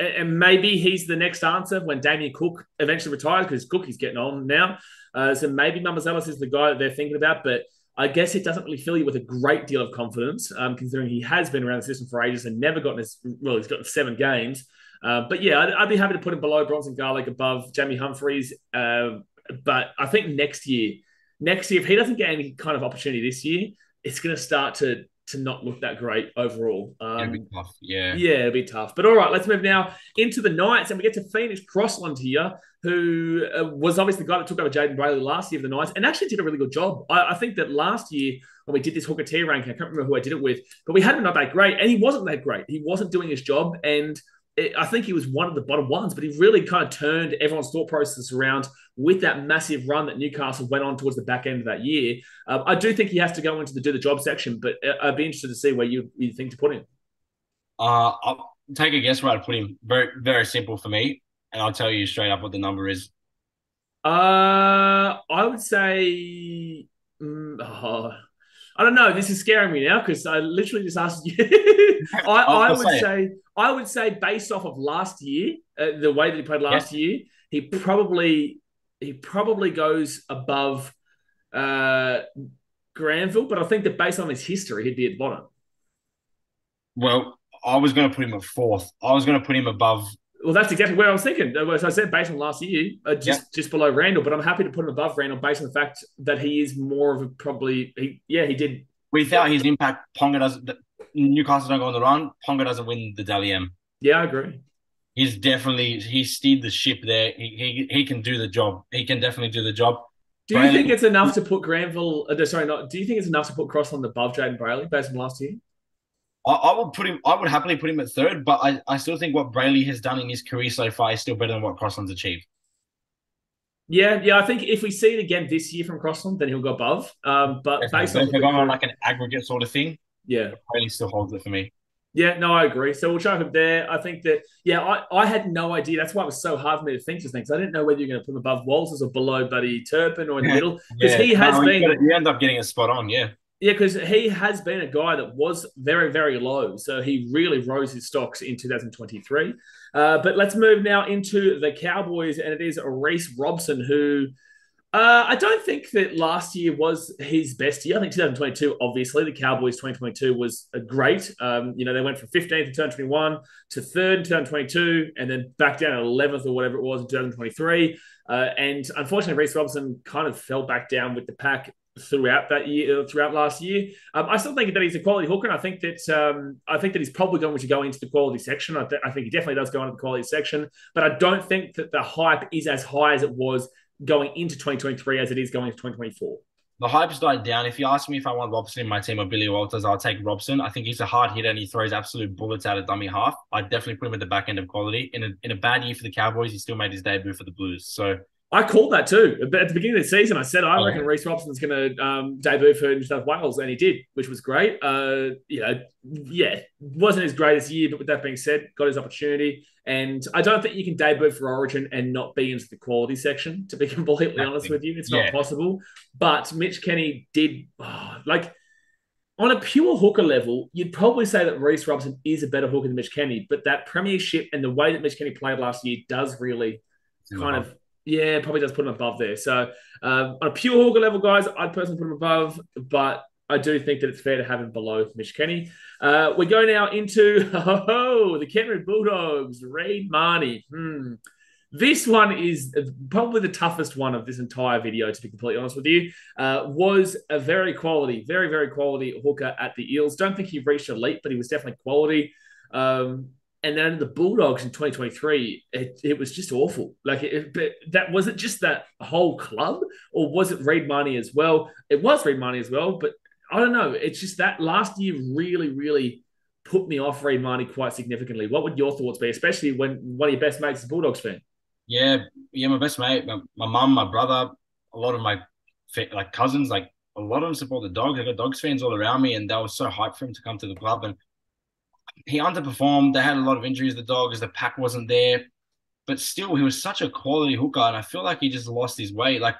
and maybe he's the next answer when Damien Cook eventually retires because Cook is getting on now. Uh, so maybe Mamouzelos is the guy that they're thinking about. But I guess it doesn't really fill you with a great deal of confidence, um, considering he has been around the system for ages and never gotten his, well, he's got seven games. Uh, but yeah, I'd, I'd, be happy to put him below Bronson Garlick, above Jamie Humphreys. Uh, but I think next year, next year, if he doesn't get any kind of opportunity this year, it's going to start to to not look that great overall. Um, it'll tough. Yeah. Yeah, it'll be tough. But all right, let's move now into the Knights and we get to Phoenix Crossland here, who uh, was obviously the guy that took over Jayden Brailey last year of the Knights and actually did a really good job. I, I, think that last year when we did this Hooker T ranking, I can't remember who I did it with, but we had him not that great and he wasn't that great. He wasn't doing his job and it, I think he was one of the bottom ones, but he really kind of turned everyone's thought process around with that massive run that Newcastle went on towards the back end of that year. Uh, I do think he has to go into the do the job section, but uh, I'd be interested to see where you, you think to put him. Uh, I'll take a guess where I'd put him. Very, very simple for me, and I'll tell you straight up what the number is. Uh, I would say. Mm, oh, I don't know. This is scaring me now because I literally just asked you. [LAUGHS] I, I would say, say I would say based off of last year, uh, the way that he played last year, he probably he probably goes above uh, Granville, but I think that based on his history, he'd be at bottom. Well, I was going to put him at fourth. I was going to put him above. Well, that's exactly where I was thinking. As I said, based on last year, uh, just yep. just below Randall, but I'm happy to put him above Randall based on the fact that he is more of a probably. He, yeah, he did. Without his impact, Ponga doesn't. Newcastle don't go on the run. Ponga doesn't win the Dally M. Yeah, I agree. He's definitely he steered the ship there. He, he he can do the job. He can definitely do the job. Do you think it's enough to put Granville? Uh, sorry, not. Do you think it's enough to put Crossland above Jayden Brailey based on last year? I, I, would put him. I would happily put him at third, but I, I still think what Brailey has done in his career so far is still better than what Crossland's achieved. Yeah, yeah. I think if we see it again this year from Crossland, then he'll go above. Um, but Definitely. based on if on like an aggregate sort of thing, yeah, Brailey still holds it for me. Yeah, no, I agree. So we'll chuck him there. I think that, yeah, I, I had no idea. That's why it was so hard for me to think just things. I didn't know whether you're going to put him above Walters or below Buddy Turpin or in the middle because yeah. he has no, been. You end up getting a spot on, yeah. Yeah, because he has been a guy that was very, very low. So he really rose his stocks in 2023. Uh, but let's move now into the Cowboys, and it is Reece Robson who uh, I don't think that last year was his best year. I think 2022, obviously, the Cowboys 2022 was a great. Um, you know, they went from 15th in 2021 to third in 2022, and then back down at 11th or whatever it was in 2023. Uh, and unfortunately, Reece Robson kind of fell back down with the pack throughout that year, uh, throughout last year. Um, I still think that he's a quality hooker, and I think that um, I think that he's probably going to go into the quality section. I, th- I, think he definitely does go into the quality section, but I don't think that the hype is as high as it was going into 2023 as it is going into 2024? The hype's died down. If you ask me if I want Robson in my team or Billy Walters, I'll take Robson. I think he's a hard hitter and he throws absolute bullets out of dummy half. I'd definitely put him at the back end of quality. In a, in a bad year for the Cowboys, he still made his debut for the Blues. So I called that too. At the beginning of the season, I said I oh, reckon Reece Robson's going to um, debut for New South Wales, and he did, which was great. Uh, you know, yeah, wasn't his greatest year, but with that being said, got his opportunity. And I don't think you can debut for Origin and not be into the quality section. To be [LAUGHS] completely honest with you, it's not possible. But Mitch Kenny did oh, like on a pure hooker level, you'd probably say that Reece Robson is a better hooker than Mitch Kenny. But that premiership and the way that Mitch Kenny played last year does really kind of yeah, probably does put him above there. So um, on a pure hooker level, guys, I'd personally put him above, but I do think that it's fair to have him below Mitch Kenny. Uh, we go now into [LAUGHS] oh, the Kenry Bulldogs, Reed Mahoney. Hmm. This one is probably the toughest one of this entire video, to be completely honest with you. Uh, was a very quality, very, very quality hooker at the Eels. Don't think he reached elite, but he was definitely quality. Um, and then the Bulldogs in 2023, it, it was just awful. Like, it, but that was it just that whole club, or was it Reed Mahoney as well? It was Reed Mahoney as well, but I don't know. It's just that last year really, really put me off Reed Mahoney quite significantly. What would your thoughts be, especially when one of your best mates is a Bulldogs fan? Yeah, yeah, my best mate, my, my mum, my brother, a lot of my like cousins, like a lot of them support the dogs. I got dogs fans all around me, and they were so hyped for him to come to the club. And he underperformed. They had a lot of injuries. The dogs, the pack wasn't there, but still, he was such a quality hooker, and I feel like he just lost his way. Like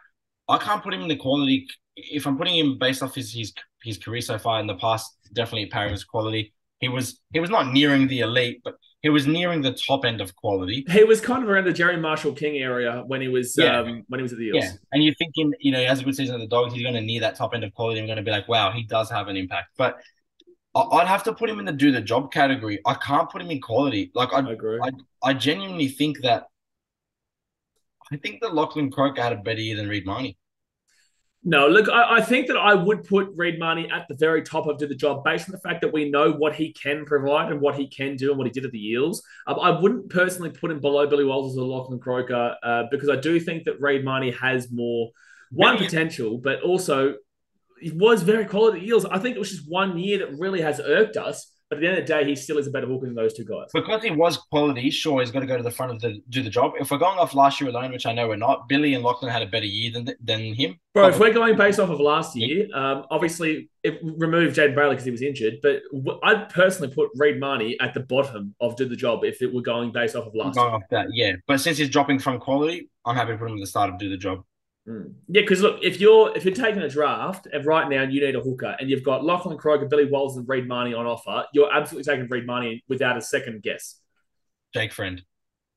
I can't put him in the quality. If I'm putting him based off his his, his career so far in the past, definitely Parrama's quality. He was he was not nearing the elite, but he was nearing the top end of quality. He was kind of around the Jerry Marshall King area when he was Yeah. um, when he was at the Eels. Yeah, and you're thinking, you know, he has a good season at the Dogs, he's going to near that top end of quality. and going to be like, wow, he does have an impact. But I'd have to put him in the do the job category. I can't put him in quality. Like I I, agree. I, I genuinely think that. I think that Lachlan Croker had a better year than Reed Mahoney. No, look, I, I think that I would put Reed Mahoney at the very top of do the job based on the fact that we know what he can provide and what he can do and what he did at the Eels. Um, I wouldn't personally put him below Billy Walters or Lachlan Croker uh, because I do think that Reed Mahoney has more one Really? potential, but also he was very quality Eels. I think it was just one year that really has irked us. But at the end of the day, he still is a better hooker than those two guys. Because he was quality, sure, he's got to go to the front of the do the job. If we're going off last year alone, which I know we're not, Billy and Lachlan had a better year than than him. Bro, if we're going based off of last year, um, obviously it removed Jayden Brailey because he was injured, but I'd personally put Reed Mahoney at the bottom of do the job if it were going based off of last going year. off that, yeah. But since he's dropping from quality, I'm happy to put him at the start of do the job. Mm. Yeah, because look, if you're if you're taking a draft and right now you need a hooker and you've got Lachlan Croker, Billy Walls, and Reed Mahoney on offer, you're absolutely taking Reed Mahoney without a second guess. Jake Friend.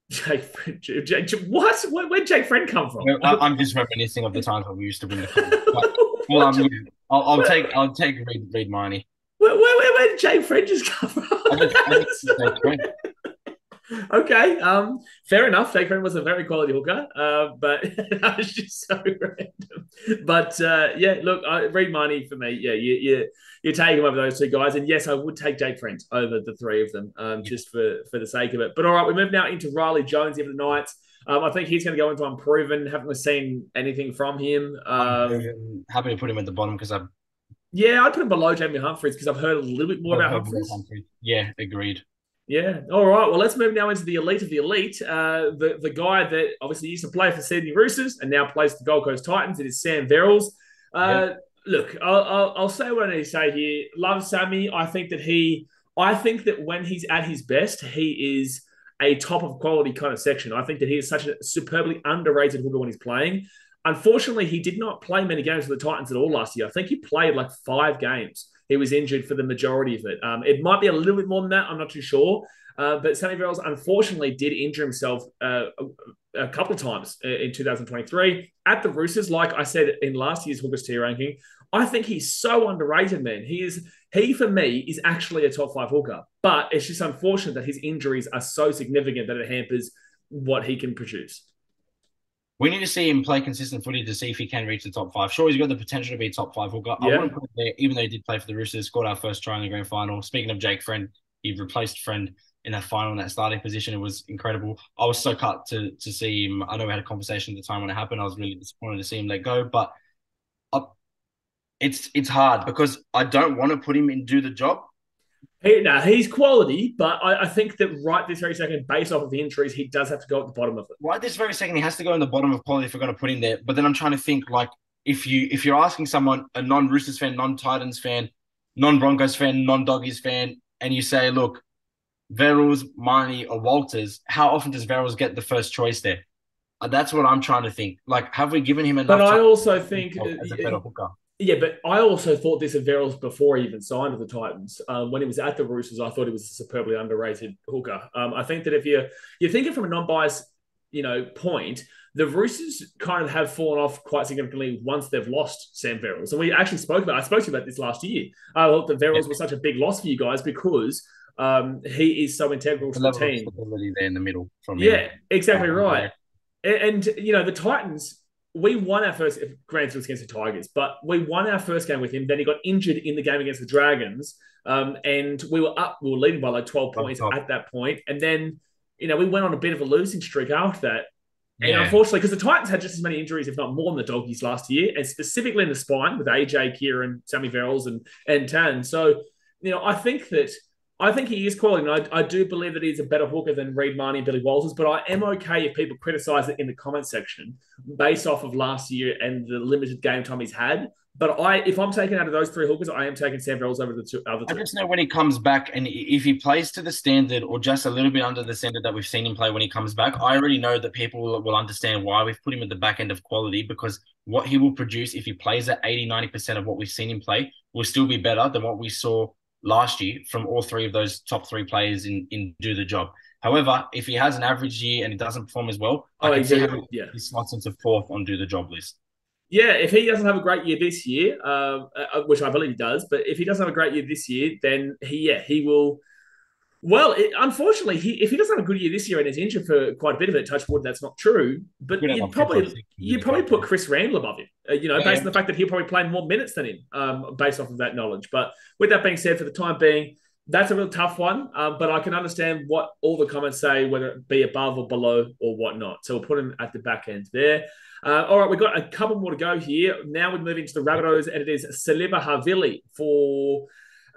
Jake, Friend- Jake, Jake- what? Where, where'd Jake Friend come from? I, I'm just reminiscing of the times when we used to win the [LAUGHS] cup. Well, um, yeah, I'll, I'll take I'll take Reed Reed Mahoney. where, where, where, where did Jake Friend just come from? I think, I think it's Jake Friend. [LAUGHS] [LAUGHS] okay, um, fair enough. Jake Friend was a very quality hooker, uh, but [LAUGHS] that was just so [LAUGHS] random. But uh, yeah, look, I, Reed Mahoney for me, yeah, you, you you take him over those two guys, and yes, I would take Jake Friend over the three of them, um, just for for the sake of it. But all right, we move now into Riley Jones the Knights. Um, I think he's going to go into unproven. Haven't we seen anything from him? Um, I'm happy to put him at the bottom because I've yeah, I'd put him below Jamie Humphreys because I've heard a little bit more about heard Humphreys. Humphreys. Yeah, agreed. Yeah. All right. Well, let's move now into the elite of the elite. Uh, the the guy that obviously used to play for Sydney Roosters and now plays for the Gold Coast Titans. It is Sam Verrills. Uh, Look, I'll, I'll, I'll say what I need to say here. Love Sammy. I think that he. I think that when he's at his best, he is a top of quality kind of section. I think that he is such a superbly underrated hooker when he's playing. Unfortunately, he did not play many games for the Titans at all last year. I think he played like five games. He was injured for the majority of it. Um, it might be a little bit more than that. I'm not too sure. Uh, but Sammy Verrills unfortunately did injure himself uh, a, a couple of times in 2023 at the Roosters. Like I said in last year's Hookers tier ranking, I think he's so underrated, man. He is he for me is actually a top five hooker, but it's just unfortunate that his injuries are so significant that it hampers what he can produce. We need to see him play consistent footy to see if he can reach the top five. Sure, he's got the potential to be top five hooker. I Yeah. wouldn't put him there, even though he did play for the Roosters, scored our first try in the grand final. Speaking of Jake Friend, he replaced Friend in that final in that starting position. It was incredible. I was so cut to to see him. I know we had a conversation at the time when it happened. I was really disappointed to see him let go, but I, it's it's hard because I don't want to put him in do the job. He, no, he's quality, but I, I think that right this very second, based off of the injuries, he does have to go at the bottom of it. right this very second, he has to go in the bottom of quality if we're going to put him there. But then I'm trying to think like if you if you're asking someone a non Roosters fan, non Titans fan, non Broncos fan, non Doggies fan, and you say, look, Verrills, Mahoney, or Walters, how often does Verrills get the first choice there? Uh, That's what I'm trying to think. Like, have we given him enough But I also think, as a better hooker? Yeah, but I also thought this of Verrills before he even signed with the Titans. Um, when he was at the Roosters, I thought he was a superbly underrated hooker. Um, I think that if you're you're thinking from a non-biased, you know, point, the Roosters kind of have fallen off quite significantly once they've lost Sam Verrills. And we actually spoke about I spoke to you about this last year. I thought that Verrills was such a big loss for you guys because um, he is so integral The to the team. stability there in the middle from him. Yeah, exactly right. And, and, you know, the Titans, we won our first, granted it was against the Tigers, but we won our first game with him. Then he got injured in the game against the Dragons. Um, and we were up, we were leading by like 12 points top. at that point. And then, you know, we went on a bit of a losing streak after that. And Yeah. unfortunately, because the Titans had just as many injuries, if not more, than the Doggies last year, and specifically in the spine with AJ, Kieran, Sammy Verrills, and and Tan. So, you know, I think that I think he is quality, and I, I do believe that he's a better hooker than Reed Mahoney and Billy Walters. But I am okay if people criticise it in the comment section based off of last year and the limited game time he's had. But I, if I'm taking out of those three hookers, I am taking Sam Verrills over the two other I two. just know when he comes back, and if he plays to the standard or just a little bit under the standard that we've seen him play when he comes back, I already know that people will, will understand why we've put him at the back end of quality because what he will produce if he plays at 80, 90% of what we've seen him play will still be better than what we saw last year from all three of those top three players in in do the job. However, if he has an average year and he doesn't perform as well, Oh, I can see exactly. how Yeah. he slots into fourth on do the job list. Yeah, if he doesn't have a great year this year, uh, uh, which I believe he does, but if he doesn't have a great year this year, then he, yeah, he will. Well, it, unfortunately, he, if he doesn't have a good year this year and is injured for quite a bit of it, touch wood, that's not true. But you'd probably you'd probably put Chris Randall above him, uh, you know, Yeah. based on the fact that he'll probably play more minutes than him, um, based off of that knowledge. But with that being said, for the time being, that's a real tough one. Um, but I can understand what all the comments say, whether it be above or below or whatnot. So we'll put him at the back end there. Uh, all right, we've got a couple more to go here. Now we're moving to the Rabbitohs, and it is Siliva Havili for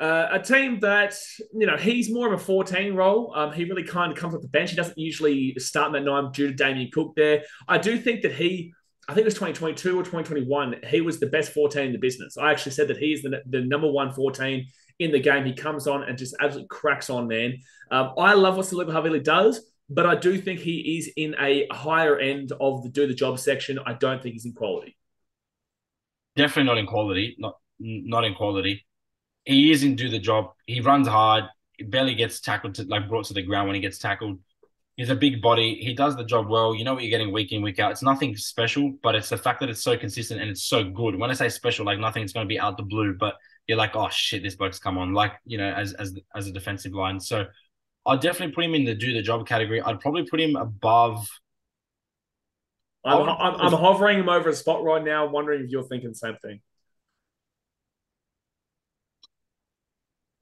uh, a team that, you know, he's more of a 14 role. Um, he really kind of comes off the bench. He doesn't usually start in that nine due to Damien Cook there. I do think that he, I think it was 2022 or 2021, he was the best 14 in the business. I actually said that he is the, the number one 14 in the game. He comes on and just absolutely cracks on, man. Um, I love what Siliva Havili does. But I do think he is in a higher end of the do the job section. I don't think he's in quality. Definitely not in quality. Not not in quality. He isn't do the job. He runs hard. He barely gets tackled to like brought to the ground when he gets tackled. He's a big body. He does the job well. You know what you're getting week in, week out. It's nothing special, but it's the fact that it's so consistent and it's so good. When I say special, like nothing's going to be out the blue, but you're like, oh shit, this bloke's come on. Like you know, as as as a defensive line. So I'd definitely put him in the do the job category. I'd probably put him above. I'm, I'm, I'm hovering him over a spot right now, wondering if you're thinking the same thing.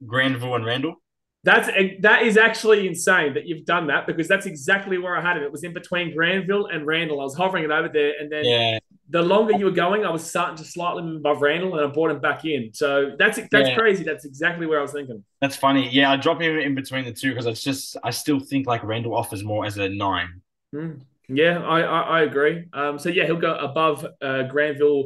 Granville and Randall. That's that is actually insane that you've done that because that's exactly where I had it. It was in between Granville and Randall. I was hovering it over there, and then Yeah, the longer you were going, I was starting to slightly move above Randall, and I brought him back in. So that's that's Yeah. crazy. That's exactly where I was thinking. that's funny. Yeah, I drop him in between the two because it's just I still think like Randall offers more as a nine. Hmm. Yeah, I, I, I agree. Um, so yeah, he'll go above uh, Granville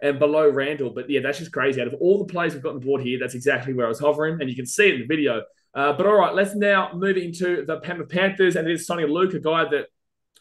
and below Randall. But yeah, that's just crazy. Out of all the players we've got on the board here, that's exactly where I was hovering, and you can see it in the video. Uh, but all right, let's now move into the Penrith Panthers, and it is Soni Luke, a guy that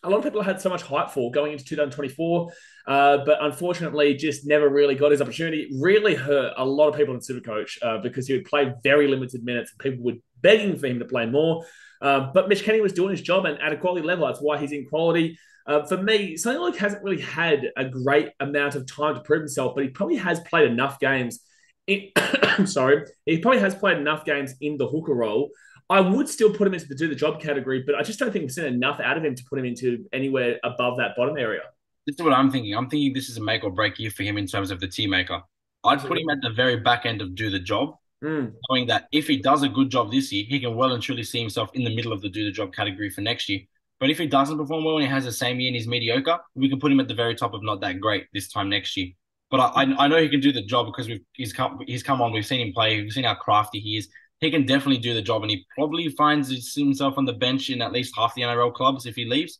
a lot of people had so much hype for going into 2024, uh, but unfortunately just never really got his opportunity. Really hurt a lot of people in Supercoach uh, because he would play very limited minutes, and people were begging for him to play more. Uh, but Mitch Kenny was doing his job and at a quality level. That's why he's in quality. Uh, for me, Luke hasn't really had a great amount of time to prove himself, but he probably has played enough games. In, [COUGHS] sorry, he probably has played enough games in the hooker role. I would still put him into the do the job category, but I just don't think we've seen enough out of him to put him into anywhere above that bottom area. This is what I'm thinking. I'm thinking this is a make or break year for him in terms of the team maker. I'd put him at the very back end of do the job, Mm. knowing that if he does a good job this year, he can well and truly see himself in the middle of the do the job category for next year. But if he doesn't perform well and he has the same year and he's mediocre, we can put him at the very top of not that great this time next year. But I, I, I know he can do the job because we've he's come he's come on. We've seen him play. We've seen how crafty he is. He can definitely do the job, and he probably finds himself on the bench in at least half the NRL clubs if he leaves.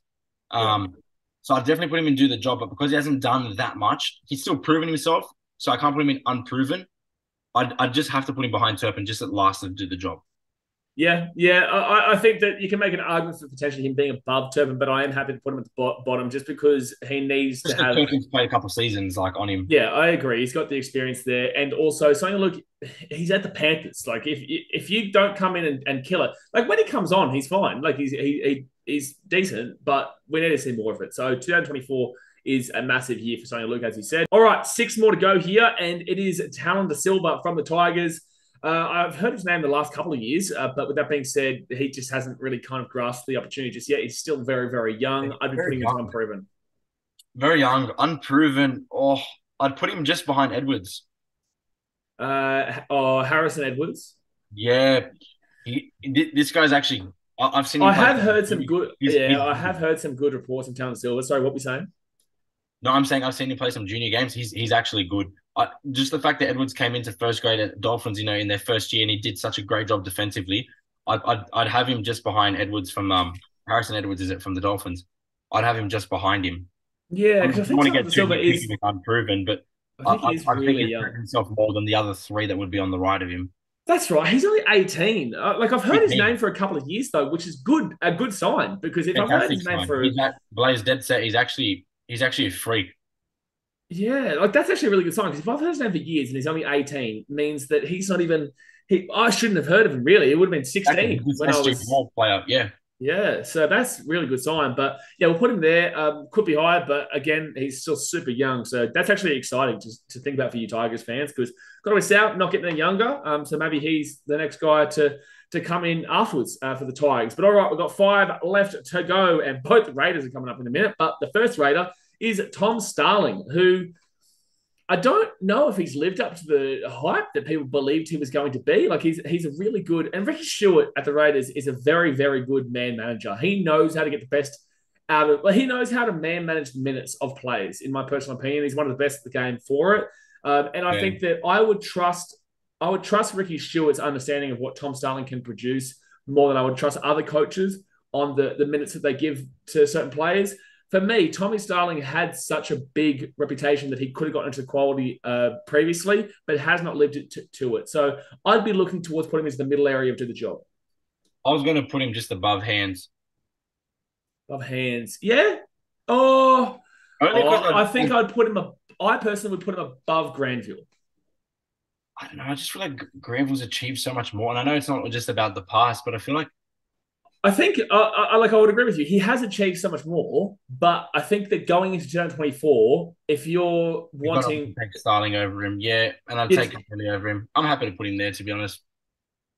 Um, so I definitely put him in do the job, but because he hasn't done that much, he's still proven himself. So I can't put him in unproven. I'd, I'd just have to put him behind Turpin just at last to do the job. Yeah, yeah. I, I think that you can make an argument for potentially him being above Turpin, but I am happy to put him at the bo- bottom just because he needs Just to have. because Turpin's played a couple of seasons like on him. Yeah, I agree. He's got the experience there, and also Soni Luke, he's at the Panthers. Like if if you don't come in and, and kill it, like when he comes on, he's fine. Like he's he, he he's decent, but we need to see more of it. So 2024 is a massive year for Soni Luke, as you said. All right, six more to go here, and it is Tallyn Da Silva from the Tigers. Uh, I've heard his name the last couple of years, uh, but with that being said, he just hasn't really kind of grasped the opportunity just yet. He's still very, very young. I'd be putting him into unproven. Very young, unproven. Oh, I'd put him just behind Edwards. Uh, oh, Harrison Edwards. Yeah, he, this guy's actually. I've seen. him I play- have heard some good. He's- yeah, he's- I have heard some good reports on Tallyn Silva. Sorry, what were we saying? No, I'm saying I've seen him play some junior games. He's he's actually good. I, just the fact that Edwards came into first grade at Dolphins, you know, in their first year, and he did such a great job defensively. I'd I'd, I'd have him just behind Edwards from um Harrison Edwards. Is it from the Dolphins? I'd have him just behind him. Yeah, I because I think want to get Silva is. unproven, but I think I, he's I, I really think young. himself more than the other three that would be on the right of him. That's right. He's only eighteen. Uh, like I've heard his name for a couple of years though, which is good. A good sign because if I've heard his name sign. for He's at Blaze dead set. He's actually he's actually a freak. Yeah, like that's actually a really good sign because if I've heard his name for years and he's only 18, means that he's not even he I shouldn't have heard of him really. It would have been 16 when I was player. Yeah. Yeah, so that's really good sign. But yeah, we'll put him there. Um, could be higher, but again, he's still super young. So that's actually exciting to, to think about for you Tigers fans because got to miss out, not getting any younger. Um, so maybe he's the next guy to to come in afterwards uh, for the Tigers. But all right, we've got five left to go, and both the Raiders are coming up in a minute. But the first Raider is Tom Starling, who I don't know if he's lived up to the hype that people believed he was going to be. Like he's he's a really good and Ricky Stuart at the Raiders is a very very good man manager. He knows how to get the best out of. Well, he knows how to man manage the minutes of players. In my personal opinion, he's one of the best at the game for it. Um, and I yeah. think that I would trust I would trust Ricky Stuart's understanding of what Tom Starling can produce more than I would trust other coaches on the the minutes that they give to certain players for me, Tommy Starling had such a big reputation that he could have gotten into quality uh, previously, but has not lived it to, to, it. So I'd be looking towards putting him into the middle area of do the job. I was going to put him just above hands. Above hands, yeah. Oh, oh I, think I'd put him. I personally would put him above Granville. I don't know. I just feel like Granville's achieved so much more, and I know it's not just about the past, but I feel like I think, uh, I, like, I would agree with you. He has achieved so much more, but I think that going into 2024, if you're You've wanting take Starling over him, yeah, and I'd take Billy over him. I'm happy to put him there, to be honest.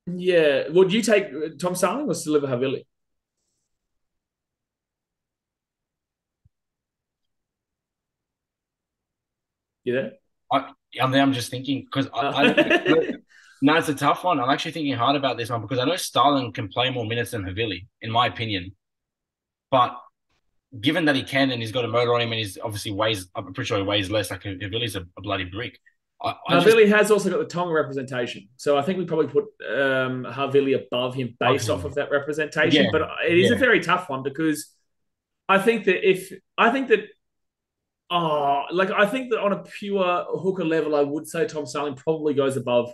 Yeah, would you take uh, Tom Starling or Siliva Havili? You there? I, I'm there. I'm just thinking because I, I [LAUGHS] No, it's a tough one. I'm actually thinking hard about this one because I know Starling can play more minutes than Havili, in my opinion. But given that he can and he's got a motor on him and he's obviously weighs, I'm pretty sure he weighs less. Like Havili's a, a bloody brick. I, I Havili just, has also got the Tonga representation, so I think we probably put um, Havili above him based off of that representation. Yeah, but it is yeah. a very tough one because I think that if I think that oh, like I think that on a pure hooker level, I would say Tom Starling probably goes above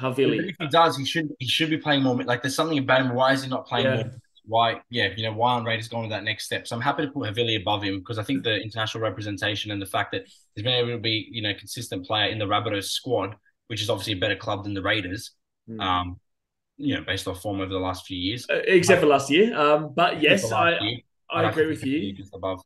Havili. If he does, he should he should be playing more. Like there's something about him. Why is he not playing yeah. more? Why, yeah, you know, why aren't Raiders going to that next step? So I'm happy to put Havili above him because I think the international representation and the fact that he's been able to be, you know, consistent player in the Rabbitohs squad, which is obviously a better club than the Raiders. Mm. Um, you know, based off form over the last few years, uh, except for last year. Um, but yes, I year, I, I agree with you. Above.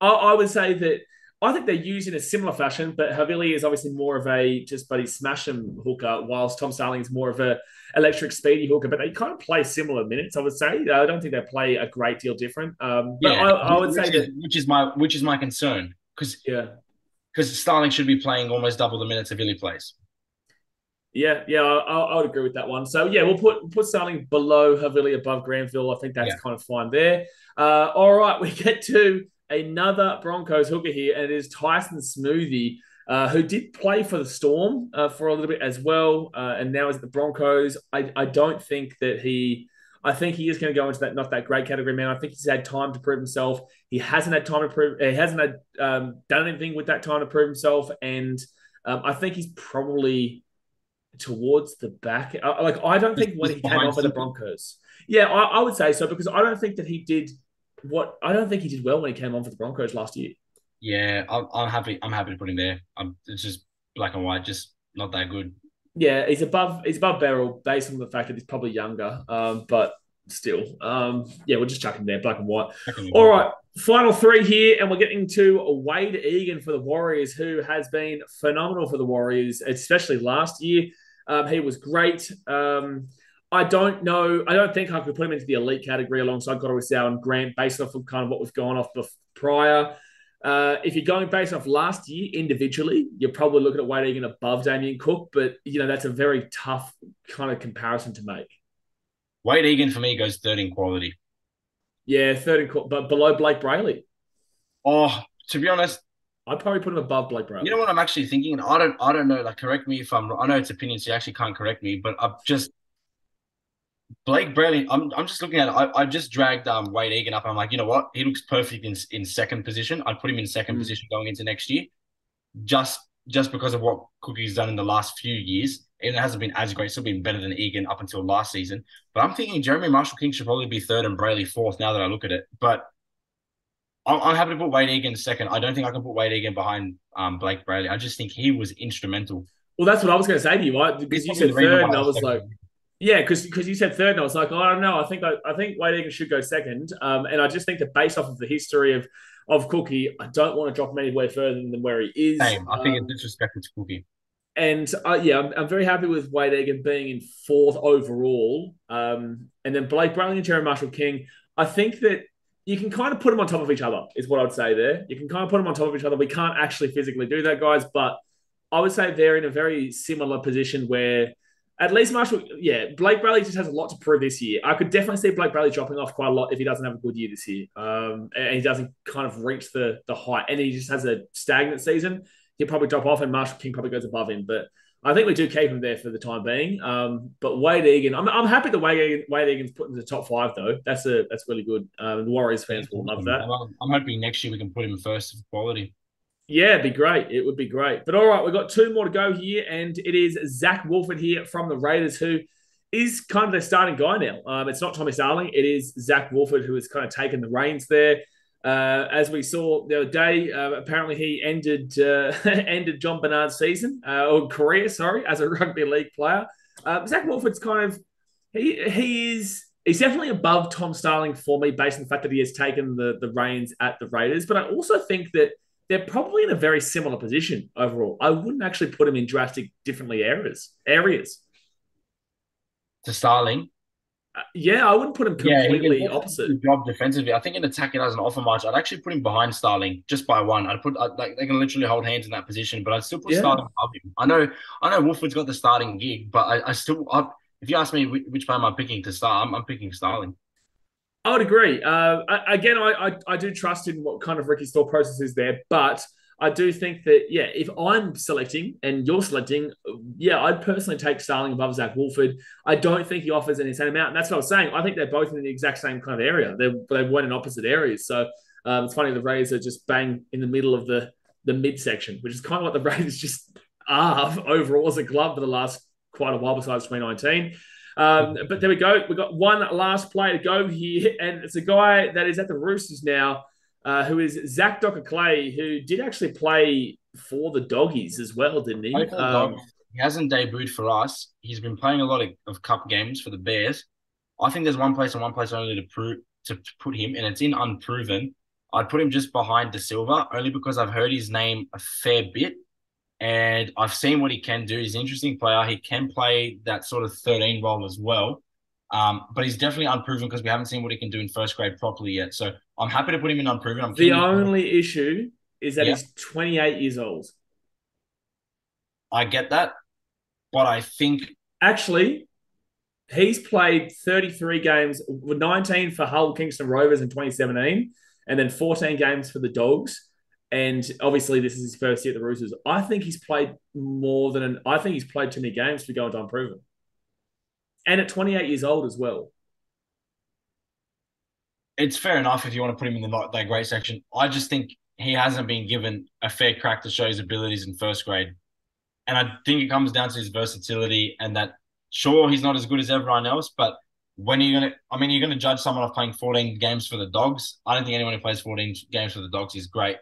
I, I would say that I think they're used in a similar fashion, but Havili is obviously more of a just buddy smash him hooker, whilst Tom Starling is more of a electric speedy hooker. But they kind of play similar minutes, I would say. I don't think they play a great deal different. Um, but yeah, I, I, would say is, that which is my which is my concern because yeah, because Starling should be playing almost double the minutes Havili plays. Yeah, yeah, I, I, would agree with that one. So yeah, we'll put put Starling below Havili, above Granville. I think that's yeah. kind of fine there. Uh, all right, [LAUGHS] we get to another Broncos hooker here, and it is Tyson Smoothy. uh, who did play for the Storm uh, for a little bit as well, uh, and now is at the Broncos. I, I don't think that he. I think he is going to go into that not that great category, man. I think he's had time to prove himself. He hasn't had time to prove. He hasn't had um, done anything with that time to prove himself, and um, I think he's probably towards the back. Uh, like I don't think when he came off of the Broncos, yeah, I, I would say so because I don't think that he did what I don't think he did well when he came on for the Broncos last year. Yeah, I'm, I'm happy. I'm happy to put him there. I'm, it's just black and white, just not that good. Yeah, he's above. He's above Berrell based on the fact that he's probably younger. Um, but still, um, yeah, we'll just chuck him there, black and white. All right, final three here, and we're getting to Wayde Egan for the Warriors, who has been phenomenal for the Warriors, especially last year. Um, he was great. Um, I don't know. I don't think I could put him into the elite category alongside Koroisau and Grant based off of kind of what was going off prior. Uh, if you're going based off last year individually, you're probably looking at Wayde Egan above Damien Cook, but you know that's a very tough kind of comparison to make. Wayde Egan for me goes third in quality. Yeah, third in quality, but below Blayke Brailey. Oh, to be honest, I'd probably put him above Blayke Brailey. You know what I'm actually thinking? And I don't, I don't know. Like, correct me if I'm. I know it's opinion, so you actually can't correct me, but I've just Blayke Brailey, I'm, I'm just looking at it. I, I just dragged um, Wayde Egan up. I'm like, you know what? He looks perfect in, in second position. I'd put him in second mm. position going into next year, just just because of what Cookie's done in the last few years. And It hasn't been as great. Still been better than Egan up until last season. But I'm thinking Jeremy Marshall King should probably be third and Brailey fourth now that I look at it. But I'm, I'm happy to put Wayde Egan second. I don't think I can put Wayde Egan behind um, Blayke Brailey. I just think he was instrumental Well, that's what I was going to say to you, right? Because you said third, and I was like, yeah, because because you said third, and I was like, oh, I don't know. I think I, I think Wayde Egan should go second. Um, and I just think that based off of the history of of Cookie, I don't want to drop him anywhere further than where he is. Same. I think Um, it's disrespectful to Cookie. and uh, yeah, I'm, I'm very happy with Wayde Egan being in fourth overall. Um, and then Blayke Brailey and Jerry Marshall King. I think that you can kind of put them on top of each other, is what I'd say there. You can kind of put them on top of each other. We can't actually physically do that, guys, but I would say they're in a very similar position where at least Marshall, yeah, Blayke Brailey just has a lot to prove this year. I could definitely see Blayke Brailey dropping off quite a lot if he doesn't have a good year this year. Um, and he doesn't kind of reach the the height and he just has a stagnant season he'll probably drop off and Marshall King probably goes above him. But I think we do keep him there for the time being. Um, but Wayde Egan, I'm, I'm happy that Wayde, Egan, Wayde Egan's put in the top five though. That's a that's really good. Um, the Warriors fans will love that. I'm, I'm hoping next year we can put him first for quality. Yeah, it'd be great. It would be great. But all right, we've got two more to go here, and it is Zac Woolford here from the Raiders, who is kind of their starting guy now. Um, it's not Thomas Darling, it is Zac Woolford who has kind of taken the reins there. Uh, as we saw the other day, uh, apparently he ended uh, [LAUGHS] ended John Bernard's season uh, or career, sorry, as a rugby league player. Uh, Zac Woolford's kind of he he is he's definitely above Tom Starling for me, based on the fact that he has taken the the reins at the Raiders. But I also think that they're probably in a very similar position overall. I wouldn't actually put him in drastic differently areas. Areas. To Starling, Uh, yeah, I wouldn't put him yeah, completely can opposite. job defensively. I think in attack he doesn't offer much. I'd actually put him behind Starling just by one. I'd put I'd, like they can literally hold hands in that position, but I'd still put Yeah. Starling above him. I know I know Woolford's got the starting gig, but I, I still I, if you ask me which, which player am I picking to start, I'm, I'm picking Starling. I would agree. Uh, again, I, I I do trust in what kind of Ricky's thought process is there, but I do think that yeah, if I'm selecting and you're selecting, yeah, I'd personally take Starling above Zac Woolford. I don't think he offers an insane amount, and that's what I was saying. I think they're both in the exact same kind of area. They they went in opposite areas, so um, it's funny the Rays are just bang in the middle of the the midsection, which is kind of what the Rays [LAUGHS] just are overall as a club for the last quite a while, besides 2019. Um, but there we go. We've got one last player to go here, and it's a guy that is at the Roosters now, uh, who is Zach Dockar-Clay, who did actually play for the Doggies as well, didn't he? Played for the Um, He hasn't debuted for us. He's been playing a lot of, of cup games for the Bears. I think there's one place and one place only to prove to, to put him, and it's in unproven. I'd put him just behind Da Silva, only because I've heard his name a fair bit, and I've seen what he can do. He's an interesting player. He can play that sort of 13 role as well. Um, but he's definitely unproven because we haven't seen what he can do in first grade properly yet. So I'm happy to put him in unproven. I'm the only issue is that Yeah. he's 28 years old. I get that, but I think Actually, he's played 33 games, 19 for Hull Kingston Rovers in 2017, and then 14 games for the Dogs. And obviously, this is his first year at the Roosters. I think he's played more than an. I think he's played too many games to go into unproven, and at 28 years old as well. it's fair enough if you want to put him in the not that great section. I just think he hasn't been given a fair crack to show his abilities in first grade. And I think it comes down to his versatility and that sure he's not as good as everyone else, but when are you gonna I mean you're gonna judge someone off playing 14 games for the dogs. I don't think anyone who plays 14 games for the dogs is great.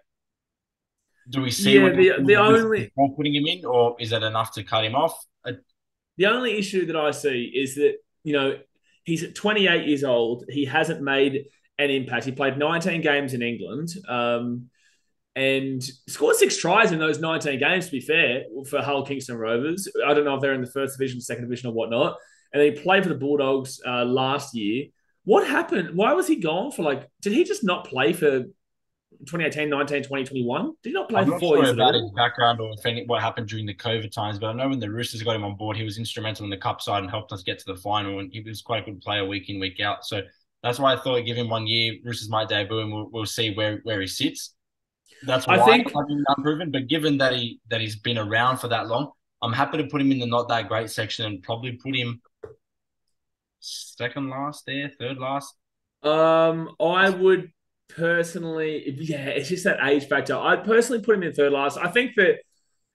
Do we see Yeah, what the- the only- putting him in, or is that enough to cut him off? Uh, The only issue that I see is that, you know, he's 28 years old. He hasn't made an impact. He played 19 games in England um, and scored six tries in those 19 games, to be fair, for Hull Kingston Rovers. I don't know if they're in the first division, second division, or whatnot. And he played for the Bulldogs uh, last year. What happened? Why was he gone for like, did he just not play for 2018, 19, 20, 21? Did he not play I'm for not four sure about his background or if any, what happened during the COVID times, but I know when the Roosters got him on board, he was instrumental in the cup side and helped us get to the final. And he was quite a good player week in, week out. So that's why I thought I'd give him one year. Roosters might debut, and we'll, we'll see where, where he sits. That's why I think- think I've been unproven. But given that he that he's been around for that long, I'm happy to put him in the not that great section and probably put him second last there, third last. Um, I would personally, yeah, it's just that age factor. I'd personally put him in third last. I think that,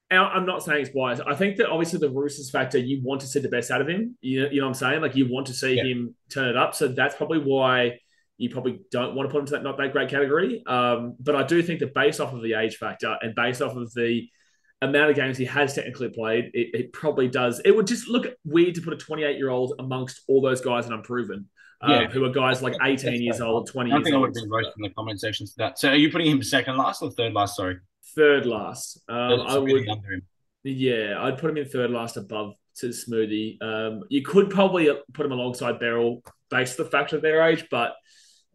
and I'm not saying it's wise. I think that obviously the Roosters factor, you want to see the best out of him. You know, you know what I'm saying? Like you want to see Yeah. him turn it up. So that's probably why you probably don't want to put him to that not that great category. Um, but I do think that based off of the age factor and based off of the amount of games he has technically played, it, it probably does. It would just look weird to put a 28 year old amongst all those guys that unproven. Uh, yeah. who are guys like 18 years old, 20 I years think old. I would be right in the comment section to that. So are you putting him second last or third last? Sorry. Third last. Um, I would, yeah, I'd put him in third last above to Smoothy. Um, you could probably put him alongside Berrell based on the fact of their age, but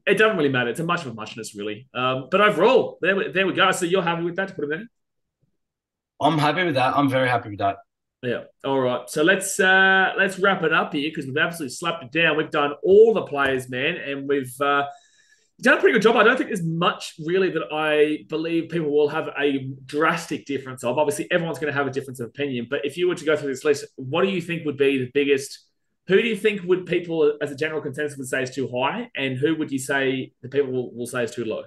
it doesn't really matter. It's a much of a muchness, really. Um, but overall, there, there we go. So you're happy with that to put him in? I'm happy with that. I'm very happy with that. Yeah. All right. So let's uh let's wrap it up here because we've absolutely slapped it down. We've done all the players, man, and we've uh done a pretty good job. I don't think there's much really that I believe people will have a drastic difference of. Obviously, everyone's going to have a difference of opinion. But if you were to go through this list, what do you think would be the biggest? Who do you think would people, as a general consensus, would say is too high, and who would you say the people will, will say is too low?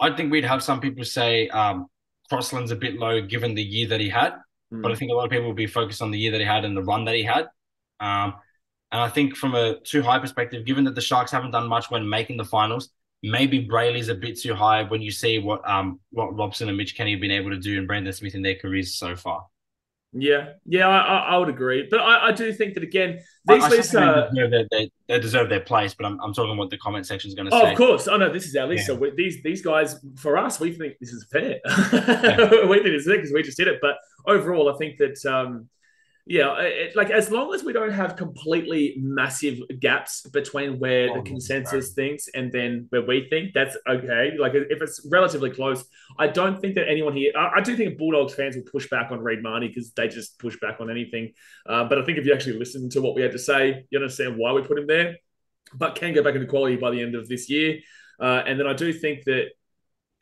I think we'd have some people say um, Crossland's a bit low given the year that he had, mm. but I think a lot of people will be focused on the year that he had and the run that he had. Um, and I think from a too high perspective, given that the Sharks haven't done much when making the finals, maybe Brailey's a bit too high when you see what um what Robson and Mitch Kenny have been able to do and Brandon Smith in their careers so far. Yeah, yeah, I, I would agree, but I, I, do think that again, these lists are deserve they, they deserve their place. But I'm, I'm talking what the comment section is going to oh, say. Of course, I oh, know this is our list. Yeah. So we, these these guys for us, we think this is fair. [LAUGHS] Yeah. we think it's fair because we just did it. But overall, I think that um, yeah, it, like as long as we don't have completely massive gaps between where oh, the consensus thinks and then where we think, that's okay. Like if it's relatively close, I don't think that anyone here. I, I do think Bulldogs fans will push back on Reed Mahoney because they just push back on anything. Uh, but I think if you actually listen to what we had to say, you understand why we put him there. But can go back into quality by the end of this year. Uh, and then I do think that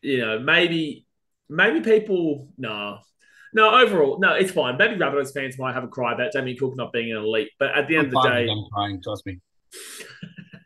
you know maybe maybe people no nah, no, overall, no, it's fine. Maybe Rabbitohs fans might have a cry about Damien Cook not being an elite, but at the end I'm of the day, I'm crying. Trust me.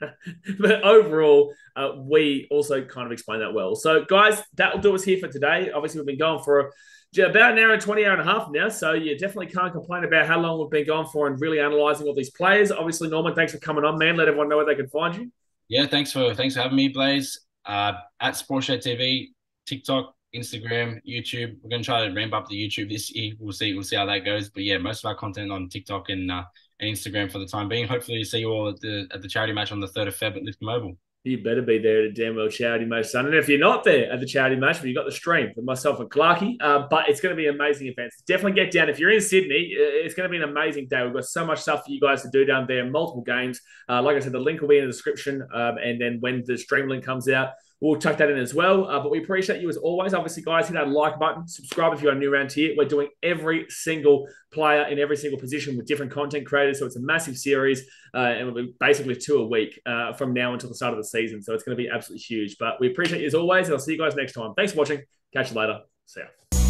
[LAUGHS] but overall, uh, we also kind of explain that well. So, guys, that'll do us here for today. Obviously, we've been going for about an hour and 20 hour and a half now. So, you definitely can't complain about how long we've been going for and really analyzing all these players. Obviously, Norman, thanks for coming on, man. Let everyone know where they can find you. Yeah, thanks for thanks for having me, Blaze. Uh, at Sportshed TV, TikTok, Instagram, YouTube. We're gonna try to ramp up the YouTube this year. We'll see. We'll see how that goes. But yeah, most of our content on TikTok and uh, and Instagram for the time being. Hopefully, you see you all at the at the charity match on the third of Feb at Lift Mobile. You better be there at the Danwell charity match, son. And if you're not there at the charity match, but you got the stream with myself and Clarky, uh, but it's going to be an amazing events. Definitely get down. If you're in Sydney, it's going to be an amazing day. We've got so much stuff for you guys to do down there, multiple games. Uh, like I said, the link will be in the description. Um, and then when the stream link comes out, We'll chuck that in as well. Uh, but we appreciate you as always. Obviously, guys, hit that like button, subscribe if you're new around here. We're doing every single player in every single position with different content creators. So it's a massive series, uh, and we'll be basically two a week uh, from now until the start of the season. So it's going to be absolutely huge. But we appreciate you as always, and I'll see you guys next time. Thanks for watching. Catch you later. See ya.